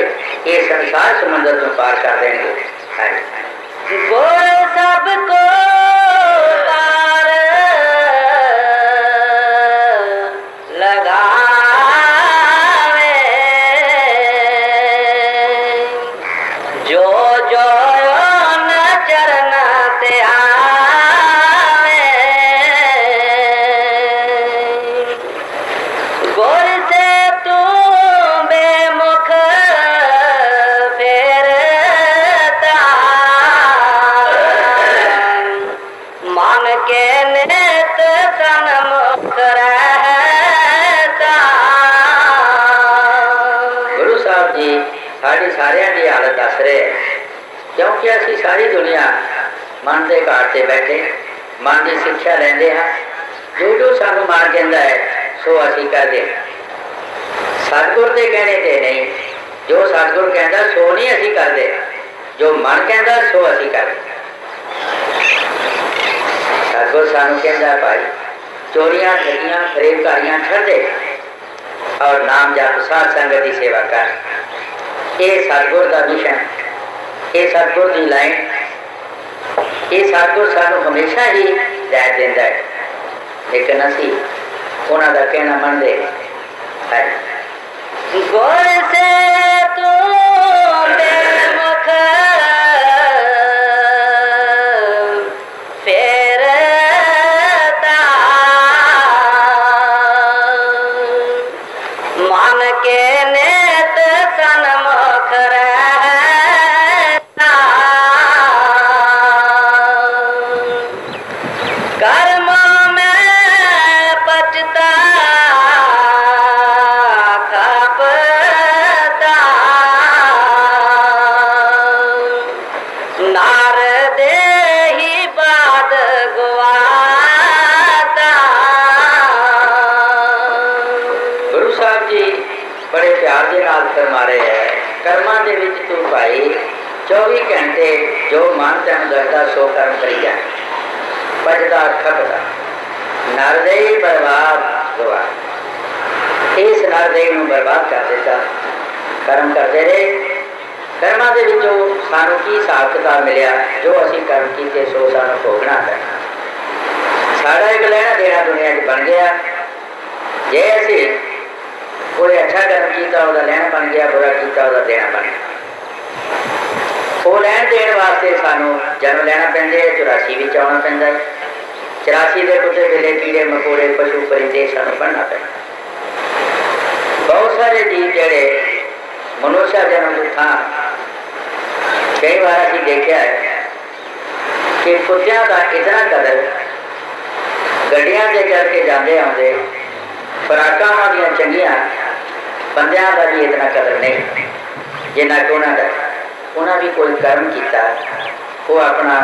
ਇਹ ਸੰਸਾਰ ਸਮੁੰਦਰ ਨੂੰ ਪਾਰ ਕਰ ਦੇਣਗੇ ਹਾਂਜੀ ਗੁਰ ਸਭ ਕੋ ਕਿਉਂਕਿ ਅਸੀਂ ਸਾਰੀ ਦੁਨੀਆ ਮਨ ਦੇ ਘਾਟ ਤੇ ਬੈਠੇ ਮਨ ਦੀ ਸਿੱਖਿਆ ਲੈਂਦੇ ਹਾਂ ਜੋ ਜੋ ਸਾਨੂੰ ਮਾਰ ਕਹਿੰਦਾ ਹੈ ਸੋ ਅਸੀਂ ਕਰਦੇ ਹਾਂ। ਸਤਿਗੁਰ ਦੇ ਕਹਿਣੇ ਤੇ ਨਹੀਂ ਜੋ ਸਤਿਗੁਰ ਕਹਿੰਦਾ ਸੋ ਨਹੀਂ ਅਸੀਂ ਕਰਦੇ ਜੋ ਮਨ ਕਹਿੰਦਾ ਸੋ ਅਸੀਂ ਕਰਦੇ ਸਤਿਗੁਰ ਸਾਨੂੰ ਕਹਿੰਦਾ ਭਾਈ ਚੋਰੀਆਂ ਠੱਗੀਆਂ ਫਰੇਬਕਾਰੀਆਂ ਛੱਡ ਦੇ ਔਰ ਨਾਮ ਜਪ ਸਾਧ ਸੰਗਤ ਦੀ ਸੇਵਾ ਕਰ ਇਹ ਸਤਿਗੁਰ ਦਾ ਮਿਸ਼ਨ ਇਹ ਸਤਿਗੁਰ ਦੀ ਲਾਈਨ ਇਹ ਸਤਿਗੁਰ ਸਾਨੂੰ ਹਮੇਸ਼ਾ ਹੀ ਲੈ ਦਿੰਦਾ ਹੈ ਲੇਕਿਨ ਅਸੀਂ ਉਹਨਾਂ ਦਾ ਕਹਿਣਾ ਮੰਨਦੇ ਹਾਂ ਗੁਰ ਸੇ ਤੂੰ ਦੇ ਨਾਲ ਫਰਮਾ ਰਹੇ ਹੈ ਕਰਮਾਂ ਦੇ ਵਿੱਚ ਤੂੰ ਭਾਈ 24 ਘੰਟੇ ਜੋ ਮਨ ਤੈਨੂੰ ਲੱਗਦਾ ਸੋ ਕਰਮ ਕਰੀ ਜਾ ਭਜਦਾ ਖਪਦਾ ਨਰਦੇ ਬਰਬਾਦ ਹੋਆ ਇਸ ਨਰਦੇ ਨੂੰ ਬਰਬਾਦ ਕਰ ਦਿੱਤਾ ਕਰਮ ਕਰਦੇ ਰਹੇ ਕਰਮਾਂ ਦੇ ਵਿੱਚੋਂ ਸਾਨੂੰ ਕੀ ਹਿਸਾਬ ਕਿਤਾਬ ਮਿਲਿਆ ਜੋ ਅਸੀਂ ਕਰਮ ਕੀਤੇ ਸੋ ਸਾਨੂੰ ਭੋਗਣਾ ਪੈਣਾ ਸਾਡਾ ਇੱਕ ਲੈਣਾ ਦੇਣਾ ਦੁਨੀਆ 'ਚ ਬਣ ਗਿਆ ਜੇ ਅਸੀਂ ਕੋਈ ਅੱਛਾ ਕਰਮ ਕੀਤਾ ਉਹਦਾ ਲੈਣ ਬਣ ਗਿਆ ਬੁਰਾ ਕੀਤਾ ਉਹਦਾ ਦੇਣਾ ਬਣ ਗਿਆ ਉਹ ਲੈਣ ਦੇਣ ਵਾਸਤੇ ਸਾਨੂੰ ਜਨਮ ਲੈਣਾ ਪੈਂਦਾ ਹੈ 84 ਵਿੱਚ ਆਉਣਾ ਪੈਂਦਾ ਹੈ 84 ਦੇ ਕੁੱਤੇ ਬਿੱਲੇ ਕੀੜੇ ਮਕੋੜੇ ਪਸ਼ੂ ਪਰਿੰਦੇ ਸਾਨੂੰ ਬਣਨਾ ਪੈਂਦਾ ਬਹੁਤ ਸਾਰੇ ਜੀਵ ਜਿਹੜੇ ਮਨੁੱਖਾ ਜਨਮ ਦੇ ਥਾਂ ਕਈ ਵਾਰ ਅਸੀਂ ਦੇਖਿਆ ਹੈ ਕਿ ਕੁੱਤਿਆਂ ਦਾ ਇਤਨਾ ਕਦਰ ਗੱਡੀਆਂ ਤੇ ਚੜ ਕੇ ਜਾਂਦੇ ਆਉਂਦੇ ਫਰਾਕਾਂ ਉਹਨਾਂ ਦੀਆਂ ਚੰਗੀਆਂ ਬੰਦਿਆਂ ਦਾ ਵੀ ਇਤਨਾ ਕਦਰ ਨਹੀਂ ਜਿੰਨਾ ਕਿ ਉਹਨਾਂ ਦਾ ਉਹਨਾਂ ਵੀ ਕੋਈ ਕਰਮ ਕੀਤਾ ਉਹ ਆਪਣਾ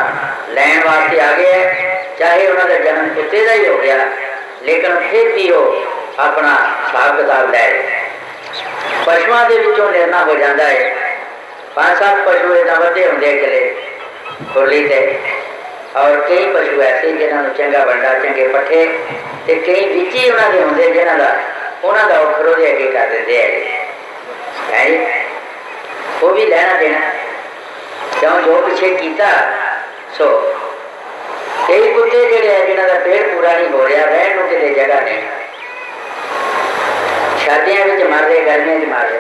ਲੈਣ ਵਾਸਤੇ ਆ ਗਏ ਹੈ। ਚਾਹੇ ਉਹਨਾਂ ਦਾ ਜਨਮ ਕੁੱਤੇ ਦਾ ਹੀ ਹੋ ਗਿਆ ਲੇਕਿਨ ਫਿਰ ਵੀ ਉਹ ਆਪਣਾ ਹਿਸਾਬ ਕਿਤਾਬ ਲੈ ਰਹੇ ਪਸ਼ੂਆਂ ਦੇ ਵਿੱਚੋਂ ਨਿਰਣਾ ਹੋ ਜਾਂਦਾ ਹੈ ਪੰਜ ਸੱਤ ਪਸ਼ੂ ਇਹਨਾਂ ਵੱਡੇ ਹੁੰਦੇ ਚਲੇ ਖੁਰਲੀ ਤੇ ਔਰ ਕਈ ਪਸ਼ੂ ਐਸੇ ਜਿਨ੍ਹਾਂ ਨੂੰ ਚੰਗਾ ਵੰਡਾ ਚੰਗੇ ਪੱਠੇ ਤੇ ਕਈ ਵਿੱਚ ਹੀ ਉਹਨਾਂ ਦੇ ਹੁੰਦੇ ਜਿਨ੍ਹਾਂ ਦਾ ਉਹਨਾਂ ਦਾ ਉਖਰੋ ਦੇ ਅੱਗੇ ਕਰ ਦਿੰਦੇ ਹੈ ਹੈ ਉਹ ਵੀ ਲੈਣਾ ਦੇਣਾ ਕਿਉਂ ਜੋ ਪਿੱਛੇ ਕੀਤਾ ਸੋ ਕਈ ਕੁੱਤੇ ਜਿਹੜੇ ਆ ਜਿਨ੍ਹਾਂ ਦਾ ਪੇਟ ਪੂਰਾ ਨਹੀਂ ਹੋ ਰਿਹਾ ਰਹਿਣ ਨੂੰ ਕਿਤੇ ਜਗ੍ਹਾ ਨਹੀਂ ਸ਼ਾਦੀਆਂ ਵਿੱਚ ਮਰਦੇ ਗਰਮੀਆਂ 'ਚ ਮਰਦੇ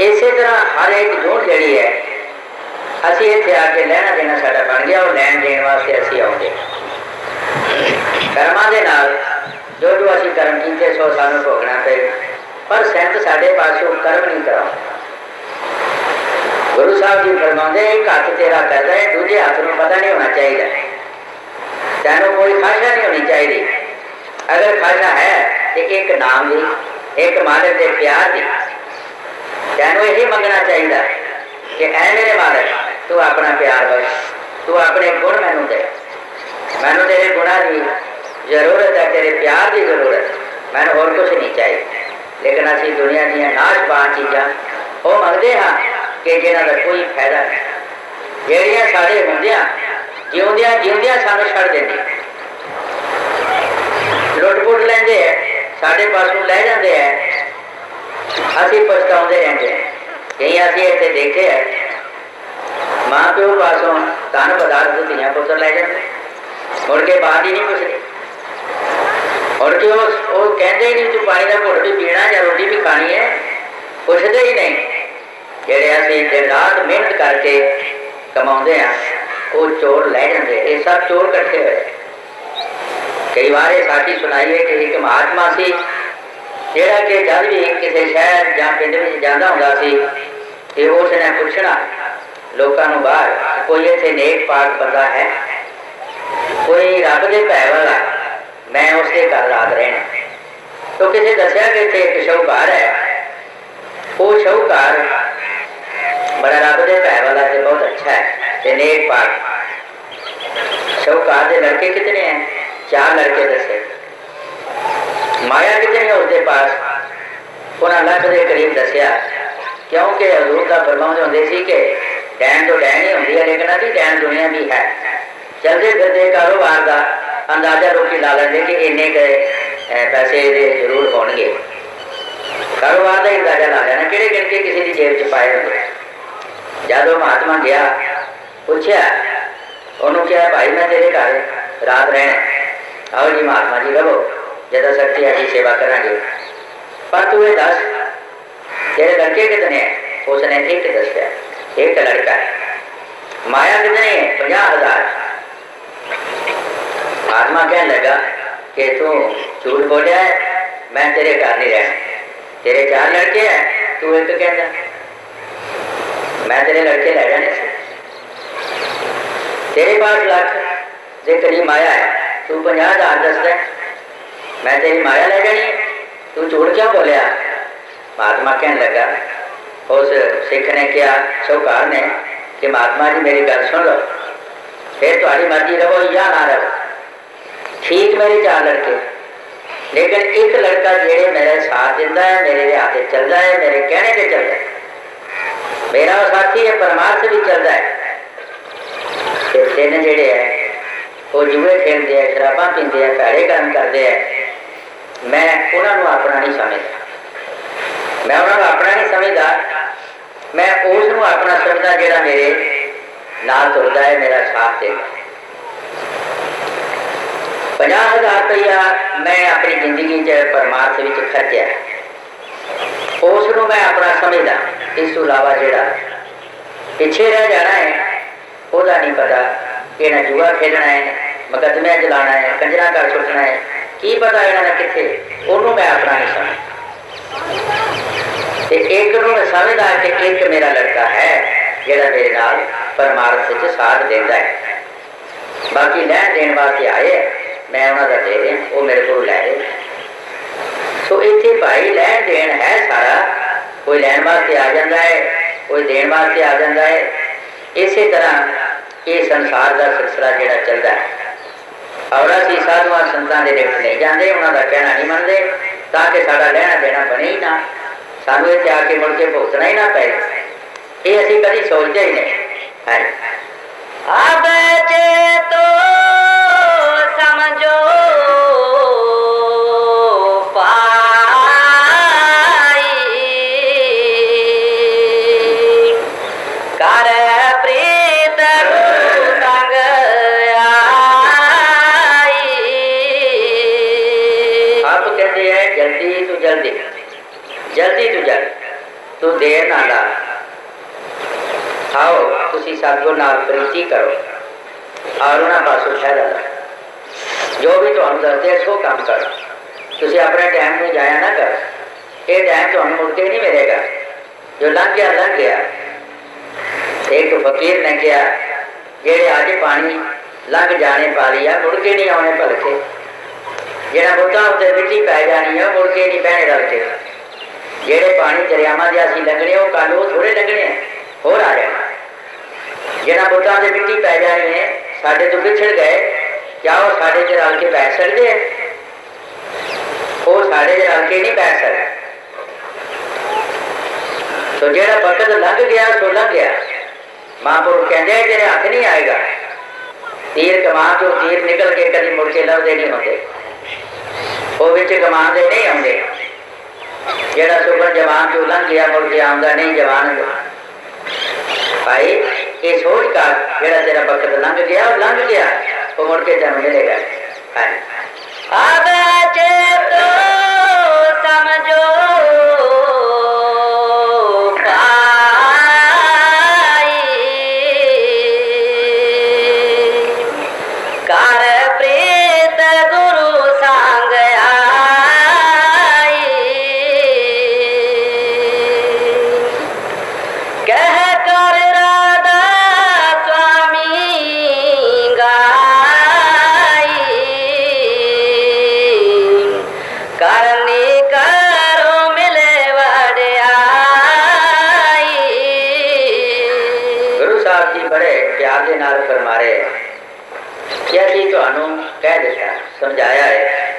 ਇਸੇ ਤਰ੍ਹਾਂ ਹਰ ਇੱਕ ਜੋੜ ਜਿਹੜੀ ਹੈ ਅਸੀਂ ਇੱਥੇ ਆ ਕੇ ਲੈਣਾ ਦੇਣਾ ਸਾਡਾ ਬਣ ਗਿਆ ਉਹ ਲੈਣ ਦੇਣ ਵਾਸਤੇ ਅਸੀਂ ਆਉਂਦੇ ਕਰਮਾਂ ਦੇ ਨਾਲ ਜੋ ਜੋ ਅਸੀਂ ਕਰਮ ਕੀਤੇ ਸੋ ਸਾਨੂੰ ਭੋਗਣਾ ਪਏ ਪਰ ਸੰਤ ਸਾਡੇ ਪਾਸੋਂ ਕਰਮ ਨਹੀਂ ਕਰਾਉਂਦੇ ਗੁਰੂ ਸਾਹਿਬ ਜੀ ਫਰਮਾਉਂਦੇ ਇੱਕ ਹੱਥ ਤੇਰਾ ਕਰਦਾ ਹੈ ਦੂਜੇ ਹੱਥ ਨੂੰ ਪਤਾ ਨਹੀਂ ਹੋਣਾ ਚਾਹੀਦਾ ਤੈਨੂੰ ਕੋਈ ਖਾਸ਼ਾ ਨਹੀਂ ਹੋਣੀ ਚਾਹੀਦੀ ਅਗਰ ਖਾਸ਼ਾ ਹੈ ਤੇ ਇੱਕ ਨਾਮ ਦੀ ਇੱਕ ਮਾਲਕ ਦੇ ਪਿਆਰ ਦੀ ਤੈਨੂੰ ਇਹੀ ਮੰਗਣਾ ਚਾਹੀਦਾ ਕਿ ਐ ਮੇਰੇ ਮਾਲਕ ਤੂੰ ਆਪਣਾ ਪਿਆਰ ਬਖਸ਼ ਤੂੰ ਆਪਣੇ ਗੁਣ ਮੈਨੂੰ ਦੇ ਮੈਨੂੰ ਤੇਰੇ ਗੁਣਾਂ ਦੀ ਜ਼ਰੂਰਤ ਹੈ ਤੇਰੇ ਪਿਆਰ ਦੀ ਜ਼ਰੂਰਤ ਮੈਨੂੰ ਹੋਰ ਕੁਝ ਨਹੀਂ ਚਾਹੀਦਾ ਲੇਕਿਨ ਅਸੀਂ ਦੁਨੀਆ ਦੀਆਂ ਨਾਸ਼ਵਾਨ ਚੀਜ਼ਾਂ ਉਹ ਮੰਗਦੇ ਹਾਂ ਕਿ ਜਿਹਨਾਂ ਦਾ ਕੋਈ ਫਾਇਦਾ ਨਹੀਂ ਜਿਹੜੀਆਂ ਸਾਡੇ ਹੁੰਦਿਆਂ ਜਿਉਂਦਿਆਂ ਜਿਉਂਦਿਆਂ ਸਾਨੂੰ ਛੱਡ ਦਿੰਦੀ ਲੁੱਟ ਪੁੱਟ ਲੈਂਦੇ ਐ ਸਾਡੇ ਪਾਸੋਂ ਲੈ ਜਾਂਦੇ ਐ ਅਸੀਂ ਪਛਤਾਉਂਦੇ ਰਹਿੰਦੇ ਹਾਂ ਕਈ ਅਸੀਂ ਇੱਥੇ ਦੇਖੇ ਐ ਮਾਂ ਪਿਓ ਪਾਸੋਂ ਧਨ ਪਦਾਰਥ ਧੀਆਂ ਪੁੱਤਰ ਲੈ ਜਾਂਦੇ ਮੁੜ ਕੇ ਬਾਤ ਹੀ ਨਹੀਂ ਪੁੱਛਦੇ ਮੁੜ ਕੇ ਉਹ ਉਹ ਕਹਿੰਦੇ ਹੀ ਨਹੀਂ ਤੂੰ ਪਾਣੀ ਦਾ ਘੁੱਟ ਵੀ ਪੀਣਾ ਜਾਂ ਰੋਟੀ ਵੀ ਖਾਣੀ ਹੈ ਪੁੱਛਦੇ ਹੀ ਨਹੀਂ ਜਿਹੜੇ ਅਸੀਂ ਦਿਨ ਰਾਤ ਮਿਹਨਤ ਕਰਕੇ ਕਮਾਉਂਦੇ ਆ ਉਹ ਚੋਰ ਲੈ ਜਾਂਦੇ ਇਹ ਸਭ ਚੋਰ ਇਕੱਠੇ ਹੋਏ ਕਈ ਵਾਰ ਇਹ ਸਾਖੀ ਸੁਣਾਈ ਹੈ ਕਿ ਇੱਕ ਮਹਾਤਮਾ ਸੀ ਜਿਹੜਾ ਕਿ ਜਦ ਵੀ ਕਿਸੇ ਸ਼ਹਿਰ ਜਾਂ ਪਿੰਡ ਵਿੱਚ ਜਾਂਦਾ ਹੁੰਦਾ ਸੀ ਤੇ ਉਸ ਨੇ ਪੁੱਛਣਾ લોકાનુબાર કોઈએ से नेक पाठ पता है। कोई रब के पैवल है मैं उसके घर रात रहना तो किसी दसिया कि इतने एक शाहूकार है? वो शाहूकार बड़ा रब के पैवल है बहुत अच्छा है, ते नेक पाठ शाहूकार के लड़के कितने हैं? चार लड़के दसे माया कितनी है उसके पास? उन्हें लख के करीब दसिया क्योंकि हजूर का फरमाउंद होंगे कि ਡੈਣ ਤੋਂ ਡੈਣ ਹੀ ਹੁੰਦੀ ਹੈ ਲੇਕਿਨ ਅਦੀ ਡੈਣ ਦੁਨੀਆ ਵੀ ਹੈ ਚਲਦੇ ਫਿਰਦੇ ਕਾਰੋਬਾਰ ਦਾ ਅੰਦਾਜ਼ਾ ਲੋਕੀ ਲਾ ਲੈਂਦੇ ਕਿ ਇੰਨੇ ਕੁ ਅਹ, ਪੈਸੇ ਦੇ ਜ਼ਰੂਰ ਹੋਣਗੇ ਕਾਰੋਬਾਰ ਦਾ ਹੀ ਅੰਦਾਜ਼ਾ ਲਾ ਲੈਣਾ ਕਿਹੜੇ ਗਿਣ ਕੇ ਕਿਸੇ ਦੀ ਜੇਬ 'ਚ ਪਾਏ ਹੁੰਦੇ ਜਦੋਂ ਮਹਾਤਮਾ ਗਿਆ ਪੁੱਛਿਆ ਉਹਨੂੰ ਕਿਹਾ ਭਾਈ ਮੈਂ ਤੇਰੇ ਘਰ ਰਾਤ ਰਹਿਣਾ ਆਓ ਜੀ ਮਹਾਤਮਾ ਜੀ ਰਹੋ ਜਦੋਂ ਸ਼ਕਤੀ ਹੈ ਜੀ ਸੇਵਾ ਕਰਾਂਗੇ ਪਰ ਤੂੰ ਇਹ ਦੱਸ ਤੇਰੇ ਲੜਕੇ ਕਿਤਨੇ ਹੈ ਉਸਨੇ ਇੱਕ ਦੱਸਿਆ एक लड़का है। माया कितने पचास हज़ार। आत्मा कहने लगा कि तू झूठ बोलिया है, मैं तेरे घर नहीं रहना तेरे चार लड़के हैं, तू एक तो कहता मैं तेरे लड़के रह जाने तेरे पास लाख के करीब माया है, तू पंजा हज़ार दस है मैं तेरी माया ले जानी तू झूठ क्या बोलिया महात्मा कहने लगा उस सिख ने कहा सौकार ने कि महात्मा जी मेरी गल सुन लो। फिर थोड़ी मर्ज़ी रहो या ना रहो ठीक मेरी चार लड़के। लेकिन एक लड़का जेड़े मेरे साथ दिता है, मेरे आगे चलता है, मेरे कहने पे चलता है। मेरा साथी है परमार्थ भी चलता है। तीन जेड़े है वो जुए खेलते हैं, शराबा पीते है, भैड़े काम करते हैं। मैं उन्होंने अपना नहीं समझता ਮੈਂ ਉਹਨਾਂ ਨੂੰ ਆਪਣਾ ਨਹੀਂ ਸਮਝਦਾ ਮੈਂ ਉਸ ਨੂੰ ਆਪਣਾ ਸਮਝਦਾ ਜਿਹੜਾ ਮੇਰੇ ਨਾਲ ਤੁਰਦਾ ਹੈ ਮੇਰਾ ਸਾਥ ਦੇਗਾ 50000 ਰੁਪਇਆ ਮੈਂ ਆਪਣੀ ਜ਼ਿੰਦਗੀ 'ਚ ਪਰਮਾਰਥ ਵਿੱਚ ਖਰਚਿਆ ਉਸ ਨੂੰ ਮੈਂ ਆਪਣਾ ਸਮਝਦਾ ਇਸ ਤੋਂ ਇਲਾਵਾ ਜਿਹੜਾ ਪਿੱਛੇ ਰਹਿ ਜਾਣਾ ਹੈ ਉਹਦਾ ਨਹੀਂ ਪਤਾ ਇਹਨਾਂ ਜੂਆ ਖੇਡਣਾ ਹੈ ਮੁਕੱਦਮੇ ਚਲਾਣਾ ਹੈ ਕੰਜਰਾ ਕਰ ਸੁੱਟਣਾ ਹੈ ਕੀ ਪਤਾ ਇਹਨਾਂ ਨੇ ਕਿੱਥੇ ਉਹਨੂੰ ਮੈਂ ਆਪਣਾ ਨਹੀਂ ਸਮਝਦਾ ਤੇ ਇੱਕ ਨੂੰ ਮੈਂ ਸਮਝਦਾ ਕਿ ਇੱਕ ਮੇਰਾ ਲੜਕਾ ਹੈ ਜਿਹੜਾ ਮੇਰੇ ਨਾਲ ਪਰਮਾਰਥ ਵਿੱਚ ਸਾਥ ਦਿੰਦਾ ਹੈ ਬਾਕੀ ਲੈਣ ਦੇਣ ਵਾਸਤੇ ਆਏ ਹੈ, ਮੈਂ ਉਹਨਾਂ ਦਾ ਦੇ ਰਿਹਾ ਉਹ ਮੇਰੇ ਕੋਲ ਲੈ ਰਹੇ ਸੋ ਇੱਥੇ ਭਾਈ ਲੈਣ ਦੇਣ ਹੈ ਸਾਰਾ ਕੋਈ ਲੈਣ ਵਾਸਤੇ ਆ ਜਾਂਦਾ ਹੈ ਕੋਈ ਦੇਣ ਵਾਸਤੇ ਆ ਜਾਂਦਾ ਹੈ ਇਸੇ ਤਰ੍ਹਾਂ ਇਹ ਸੰਸਾਰ ਦਾ ਸਿਲਸਿਲਾ ਜਿਹੜਾ ਚੱਲਦਾ ਹੈ ਔਰ ਅਸੀਂ ਸਾਧੂਆਂ ਸੰਤਾਂ ਦੇ ਰੇਟ ਨਹੀਂ ਜਾਂਦੇ ਉਹਨਾਂ ਦਾ ਕਹਿਣਾ ਨਹੀਂ ਮੰਨਦੇ ਤਾਂ ਕਿ ਸਾਡਾ ਲੈਣਾ ਦੇਣਾ ਬਣੇ ਹੀ ਨਾ ਸਾਨੂੰ ਇਹ ਜਾ ਕੇ ਮੁੜ ਕੇ ਭੁਗਤਣਾ ਹੀ ਨਾ ਪਏ ਇਹ ਅਸੀਂ ਕਦੀ ਸੋਚਦੇ ਹੀ ਨਹੀਂ ਹਾਂ ਆਪ ਜੇ ਤੋ ਸਮਝੋ ਆਓ ਤੁਸੀਂ ਸਤਿਗੁਰ ਨਾਲ ਪ੍ਰੀਤੀ ਕਰੋ ਔਰ ਉਹਨਾਂ ਪਾਸੋਂ ਫਾਇਦਾ ਲਓ ਜੋ ਵੀ ਤੁਹਾਨੂੰ ਦੱਸਦੇ ਆ, ਸੋ ਕੰਮ ਕਰੋ ਤੁਸੀਂ ਆਪਣੇ ਟਾਈਮ ਨੂੰ ਜਾਇਆ ਨਾ ਕਰੋ ਇਹ ਟਾਈਮ ਤੁਹਾਨੂੰ ਮੁੜ ਕੇ ਨਹੀਂ ਮਿਲੇਗਾ ਜੋ ਲੰਘ ਗਿਆ ਲੰਘ ਗਿਆ ਇੱਕ ਫਕੀਰ ਨੇ ਕਿਹਾ ਜਿਹੜੇ ਅੱਜ ਪਾਣੀ ਲੰਘ ਜਾਣੇ ਪਾਲੀਆ ਮੁੜ ਕੇ ਨਹੀਂ ਆਉਣੇ ਭਲਕੇ ਜਿਹੜਾ ਬੁੱਤਾਂ ਉੱਤੇ ਮਿੱਟੀ ਪੈ ਜਾਣੀ ਹੈ ਮੁੜ ਕੇ ਨਹੀਂ ਪੈਣੇ ਰਲਦੇ ਜਿਹੜੇ ਪਾਣੀ ਦਰਿਆਵਾਂ ਦੇ ਅਸੀਂ ਲੰਘਣੇ ਉਹ ਕੱਲ ਉਹ ਥੋੜੇ ਲੰਘਣੇ ਆ, ਹੋਰ ਆ ਜਾਣਾ ਜਿਹੜਾ ਬੁੱਤਾਂ ਤੇ ਮਿੱਟੀ ਪੈ ਜਾਣੀ ਹੈ ਸਾਡੇ ਤੋਂ ਵਿਛੜ ਗਏ ਕਿਆ ਉਹ ਸਾਡੇ ਚ ਰਲ ਕੇ ਬੈਠ ਸਕਦੇ ਆ ਉਹ ਸਾਡੇ ਚ ਰਲ ਕੇ ਨਹੀਂ ਬੈਠ ਸਕਦੇ ਸੋ ਜਿਹੜਾ ਵਕਤ ਲੰਘ ਗਿਆ ਸੋ ਲੰਘ ਗਿਆ ਮਹਾਂਪੁਰਖ ਕਹਿੰਦੇ ਆ, ਤੇਰੇ ਹੱਥ ਨਹੀਂ ਆਏਗਾ ਤੀਰ ਕਮਾਂ ਤੋਂ ਤੀਰ ਨਿਕਲ ਕੇ ਕਦੀ ਮੁੜ ਕੇ ਲੱਭਦੇ ਨਹੀਂ ਹੁੰਦੇ ਉਹ ਵਿੱਚ ਕਮਾਂ ਦੇ ਨਹੀਂ ਆਉਂਦੇ ਜਿਹੜਾ ਸੁਬਰ ਜਵਾਨ ਤੋਂ ਲੰਘ ਗਿਆ ਮੁੜ ਕੇ ਆਉਂਦਾ ਨਹੀਂ ਜਵਾਨ ਭਾਈ ये छोड़ कर जरा तेरा वक्त लंघ गया लंघ गया। वो मुड़ के जन्म मिलेगा अब तो समझो कर मारे। यह चीज़ तो अनु कह देता, समझाया है।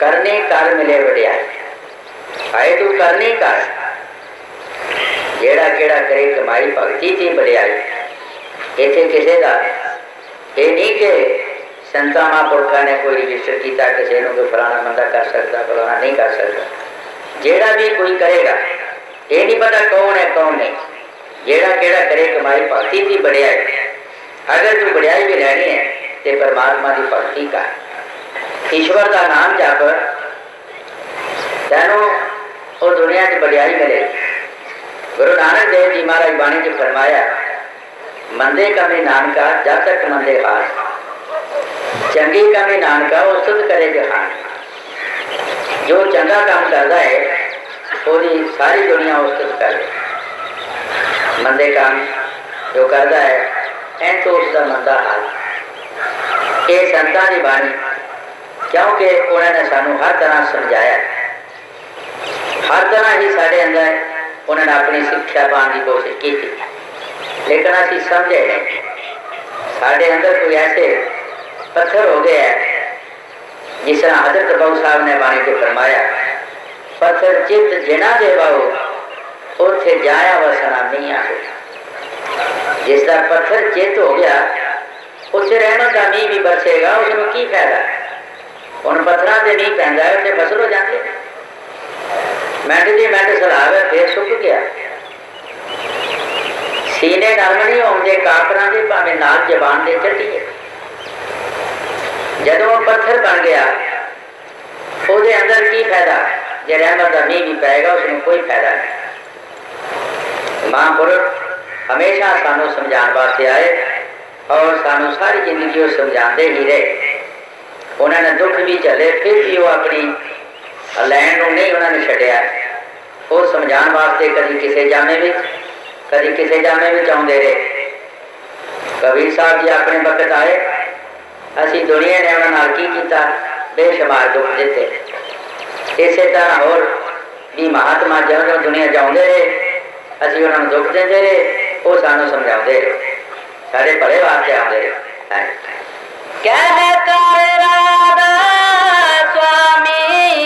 करने कार मिले बढ़िया। आए तू करने कार जेड़ा केड़ा करे, कमाई भगती थी बढ़िया। इतने किसी का ये नहीं के संता महापुरखा ने कोई रजिस्टर किया किसी को कोई फलाना बंदा कर सकता फलाना नहीं कर सकता जेड़ा भी कोई करेगा, ये नहीं पता कौन है, कौन नहीं। जेड़ा केड़ा करे, कमाई भगती थी बढ़िया। है ਅਗਰ ਤੂੰ ਬੜਿਆਈ ਵੀ ਲੈਣੀ ਹੈ ਤੇ ਪਰਮਾਤਮਾ ਦੀ ਭਗਤੀ ਕਰ ਈਸ਼ਵਰ ਦਾ ਨਾਮ ਜਪ ਤੈਨੂੰ ਉਹ ਦੁਨੀਆ 'ਚ ਬੜਿਆਈ ਮਿਲੇ ਗੁਰੂ ਨਾਨਕ ਦੇਵ ਜੀ ਮਹਾਰਾਜ ਬਾਣੀ 'ਚ ਫਰਮਾਇਆ ਮੰਦੇ ਕਮੇ ਨਾਨਕਾ ਜਦ ਤੱਕ ਮੰਦੇ ਹਾਰ ਚੰਗੀ ਕਮੇ ਨਾਨਕਾ ਉਹ ਸੁਧ ਕਰੇ ਜਹਾਨ ਜੋ ਚੰਗਾ ਕੰਮ ਕਰਦਾ ਹੈ ਉਹਦੀ ਸਾਰੀ ਦੁਨੀਆ ਉਸ ਤੋਂ ਕਰੇ ਮੰਦੇ ਕੰਮ ਜੋ ਕਰਦਾ ਹੈ ਐਂ ਤੋਂ ਉਸ ਦਾ ਮੰਦਾ ਹਾਲ ਇਹ ਸੰਤਾਂ ਦੀ ਬਾਣੀ ਕਿਉਂਕਿ ਉਹਨਾਂ ਨੇ ਸਾਨੂੰ ਹਰ ਤਰ੍ਹਾਂ ਸਮਝਾਇਆ ਹੈ। ਹਰ ਤਰ੍ਹਾਂ ਹੀ ਸਾਡੇ ਅੰਦਰ ਉਹਨਾਂ ਨੇ ਆਪਣੀ ਸਿੱਖਿਆ ਪਾਉਣ ਦੀ ਕੋਸ਼ਿਸ਼ ਕੀਤੀ ਲੇਕਿਨ ਅਸੀਂ ਸਮਝੇ ਨਹੀਂ ਸਾਡੇ ਅੰਦਰ ਕੋਈ ਐਸੇ ਪੱਥਰ ਹੋ ਗਏ ਹੈ ਜਿਸ ਤਰ੍ਹਾਂ ਹਜ਼ਰਤ ਬਾਬੂ ਸਾਹਿਬ ਨੇ ਬਾਣੀ ਤੇ ਫਰਮਾਇਆ ਪੱਥਰ ਚਿੱਤ ਜਿਨਾ ਦੇ ਬਾਹੂ ਉੱਥੇ ਜਾਇਆ ਵਸਣਾ ਨਹੀਂ ਆਵੇ ਜਿਸ ਦਾ ਪੱਥਰ ਚਿੱਤ ਹੋ ਗਿਆ ਉੱਥੇ ਰਹਿਮਤ ਦਾ ਮੀਂਹ ਵੀ ਬਰਸੇਗਾ ਉਸ ਨੂੰ ਕੀ ਫਾਇਦਾ ਹੁਣ ਪੱਥਰਾਂ ਤੇ ਨਹੀਂ ਪੈਂਦਾ ਉੱਥੇ ਫਸਲ ਹੋ ਜਾਂਦੀ ਹੈ। ਮਿੰਟ ਦੀ ਮਿੰਟ ਸਲਾਵੇ ਫੇਰ ਸੁੱਕ ਗਿਆ ਸੀਨੇ ਨਰਮ ਨਹੀਂ ਆਉਂਦੇ ਕਾਕਰਾਂ ਦੇ ਭਾਵੇਂ ਨਾਲ ਜ਼ਬਾਨ ਦੇ ਚੱਟੀਏ ਜਦੋਂ ਉਹ ਪੱਥਰ ਬਣ ਗਿਆ ਉਹਦੇ ਅੰਦਰ ਕੀ ਫਾਇਦਾ ਜੇ ਰਹਿਮਤ ਦਾ ਮੀਂਹ ਵੀ ਪਏਗਾ ਉਸ ਨੂੰ ਕੋਈ ਫਾਇਦਾ ਨਹੀਂ ਮਹਾਂਪੁਰਖ ਹਮੇਸ਼ਾ ਸਾਨੂੰ ਸਮਝਾਉਣ ਵਾਸਤੇ ਆਏ ਔਰ ਸਾਨੂੰ ਸਾਰੀ ਜ਼ਿੰਦਗੀ ਉਹ ਸਮਝਾਉਂਦੇ ਹੀ ਰਹੇ ਉਹਨਾਂ ਨੇ ਦੁੱਖ ਵੀ ਝੱਲੇ ਫਿਰ ਵੀ ਉਹ ਆਪਣੀ ਲੈਣ ਨੂੰ ਨਹੀਂ ਉਹਨਾਂ ਨੇ ਛੱਡਿਆ ਉਹ ਸਮਝਾਉਣ ਵਾਸਤੇ ਕਦੀ ਕਿਸੇ ਜਾਮੇ ਵਿੱਚ ਕਦੀ ਕਿਸੇ ਜਾਮੇ ਵਿੱਚ ਆਉਂਦੇ ਰਹੇ ਕਬੀਰ ਸਾਹਿਬ ਜੀ ਆਪਣੇ ਵਕਤ ਆਏ ਅਸੀਂ ਦੁਨੀਆ ਨੇ ਉਹਨਾਂ ਨਾਲ ਕੀ ਕੀਤਾ ਬੇਸ਼ੁਮਾਰ ਦੁੱਖ ਦਿੱਤੇ ਇਸੇ ਤਰ੍ਹਾਂ ਹੋਰ ਵੀ ਮਹਾਤਮਾ ਜਦੋਂ ਦੁਨੀਆ ਜਾਉਂਦੇ ਰਹੇ ਅਸੀਂ ਉਹਨਾਂ ਨੂੰ ਦੁੱਖ ਦਿੰਦੇ ਰਹੇ ਉਹ ਸਾਨੂੰ ਸਮਝਾਉਂਦੇ ਸਾਡੇ ਭਲੇ ਵਾਸਤੇ ਆਉਂਦੇ ਕਹਿ ਕਰ ਰਾਧਾ ਸੁਆਮੀ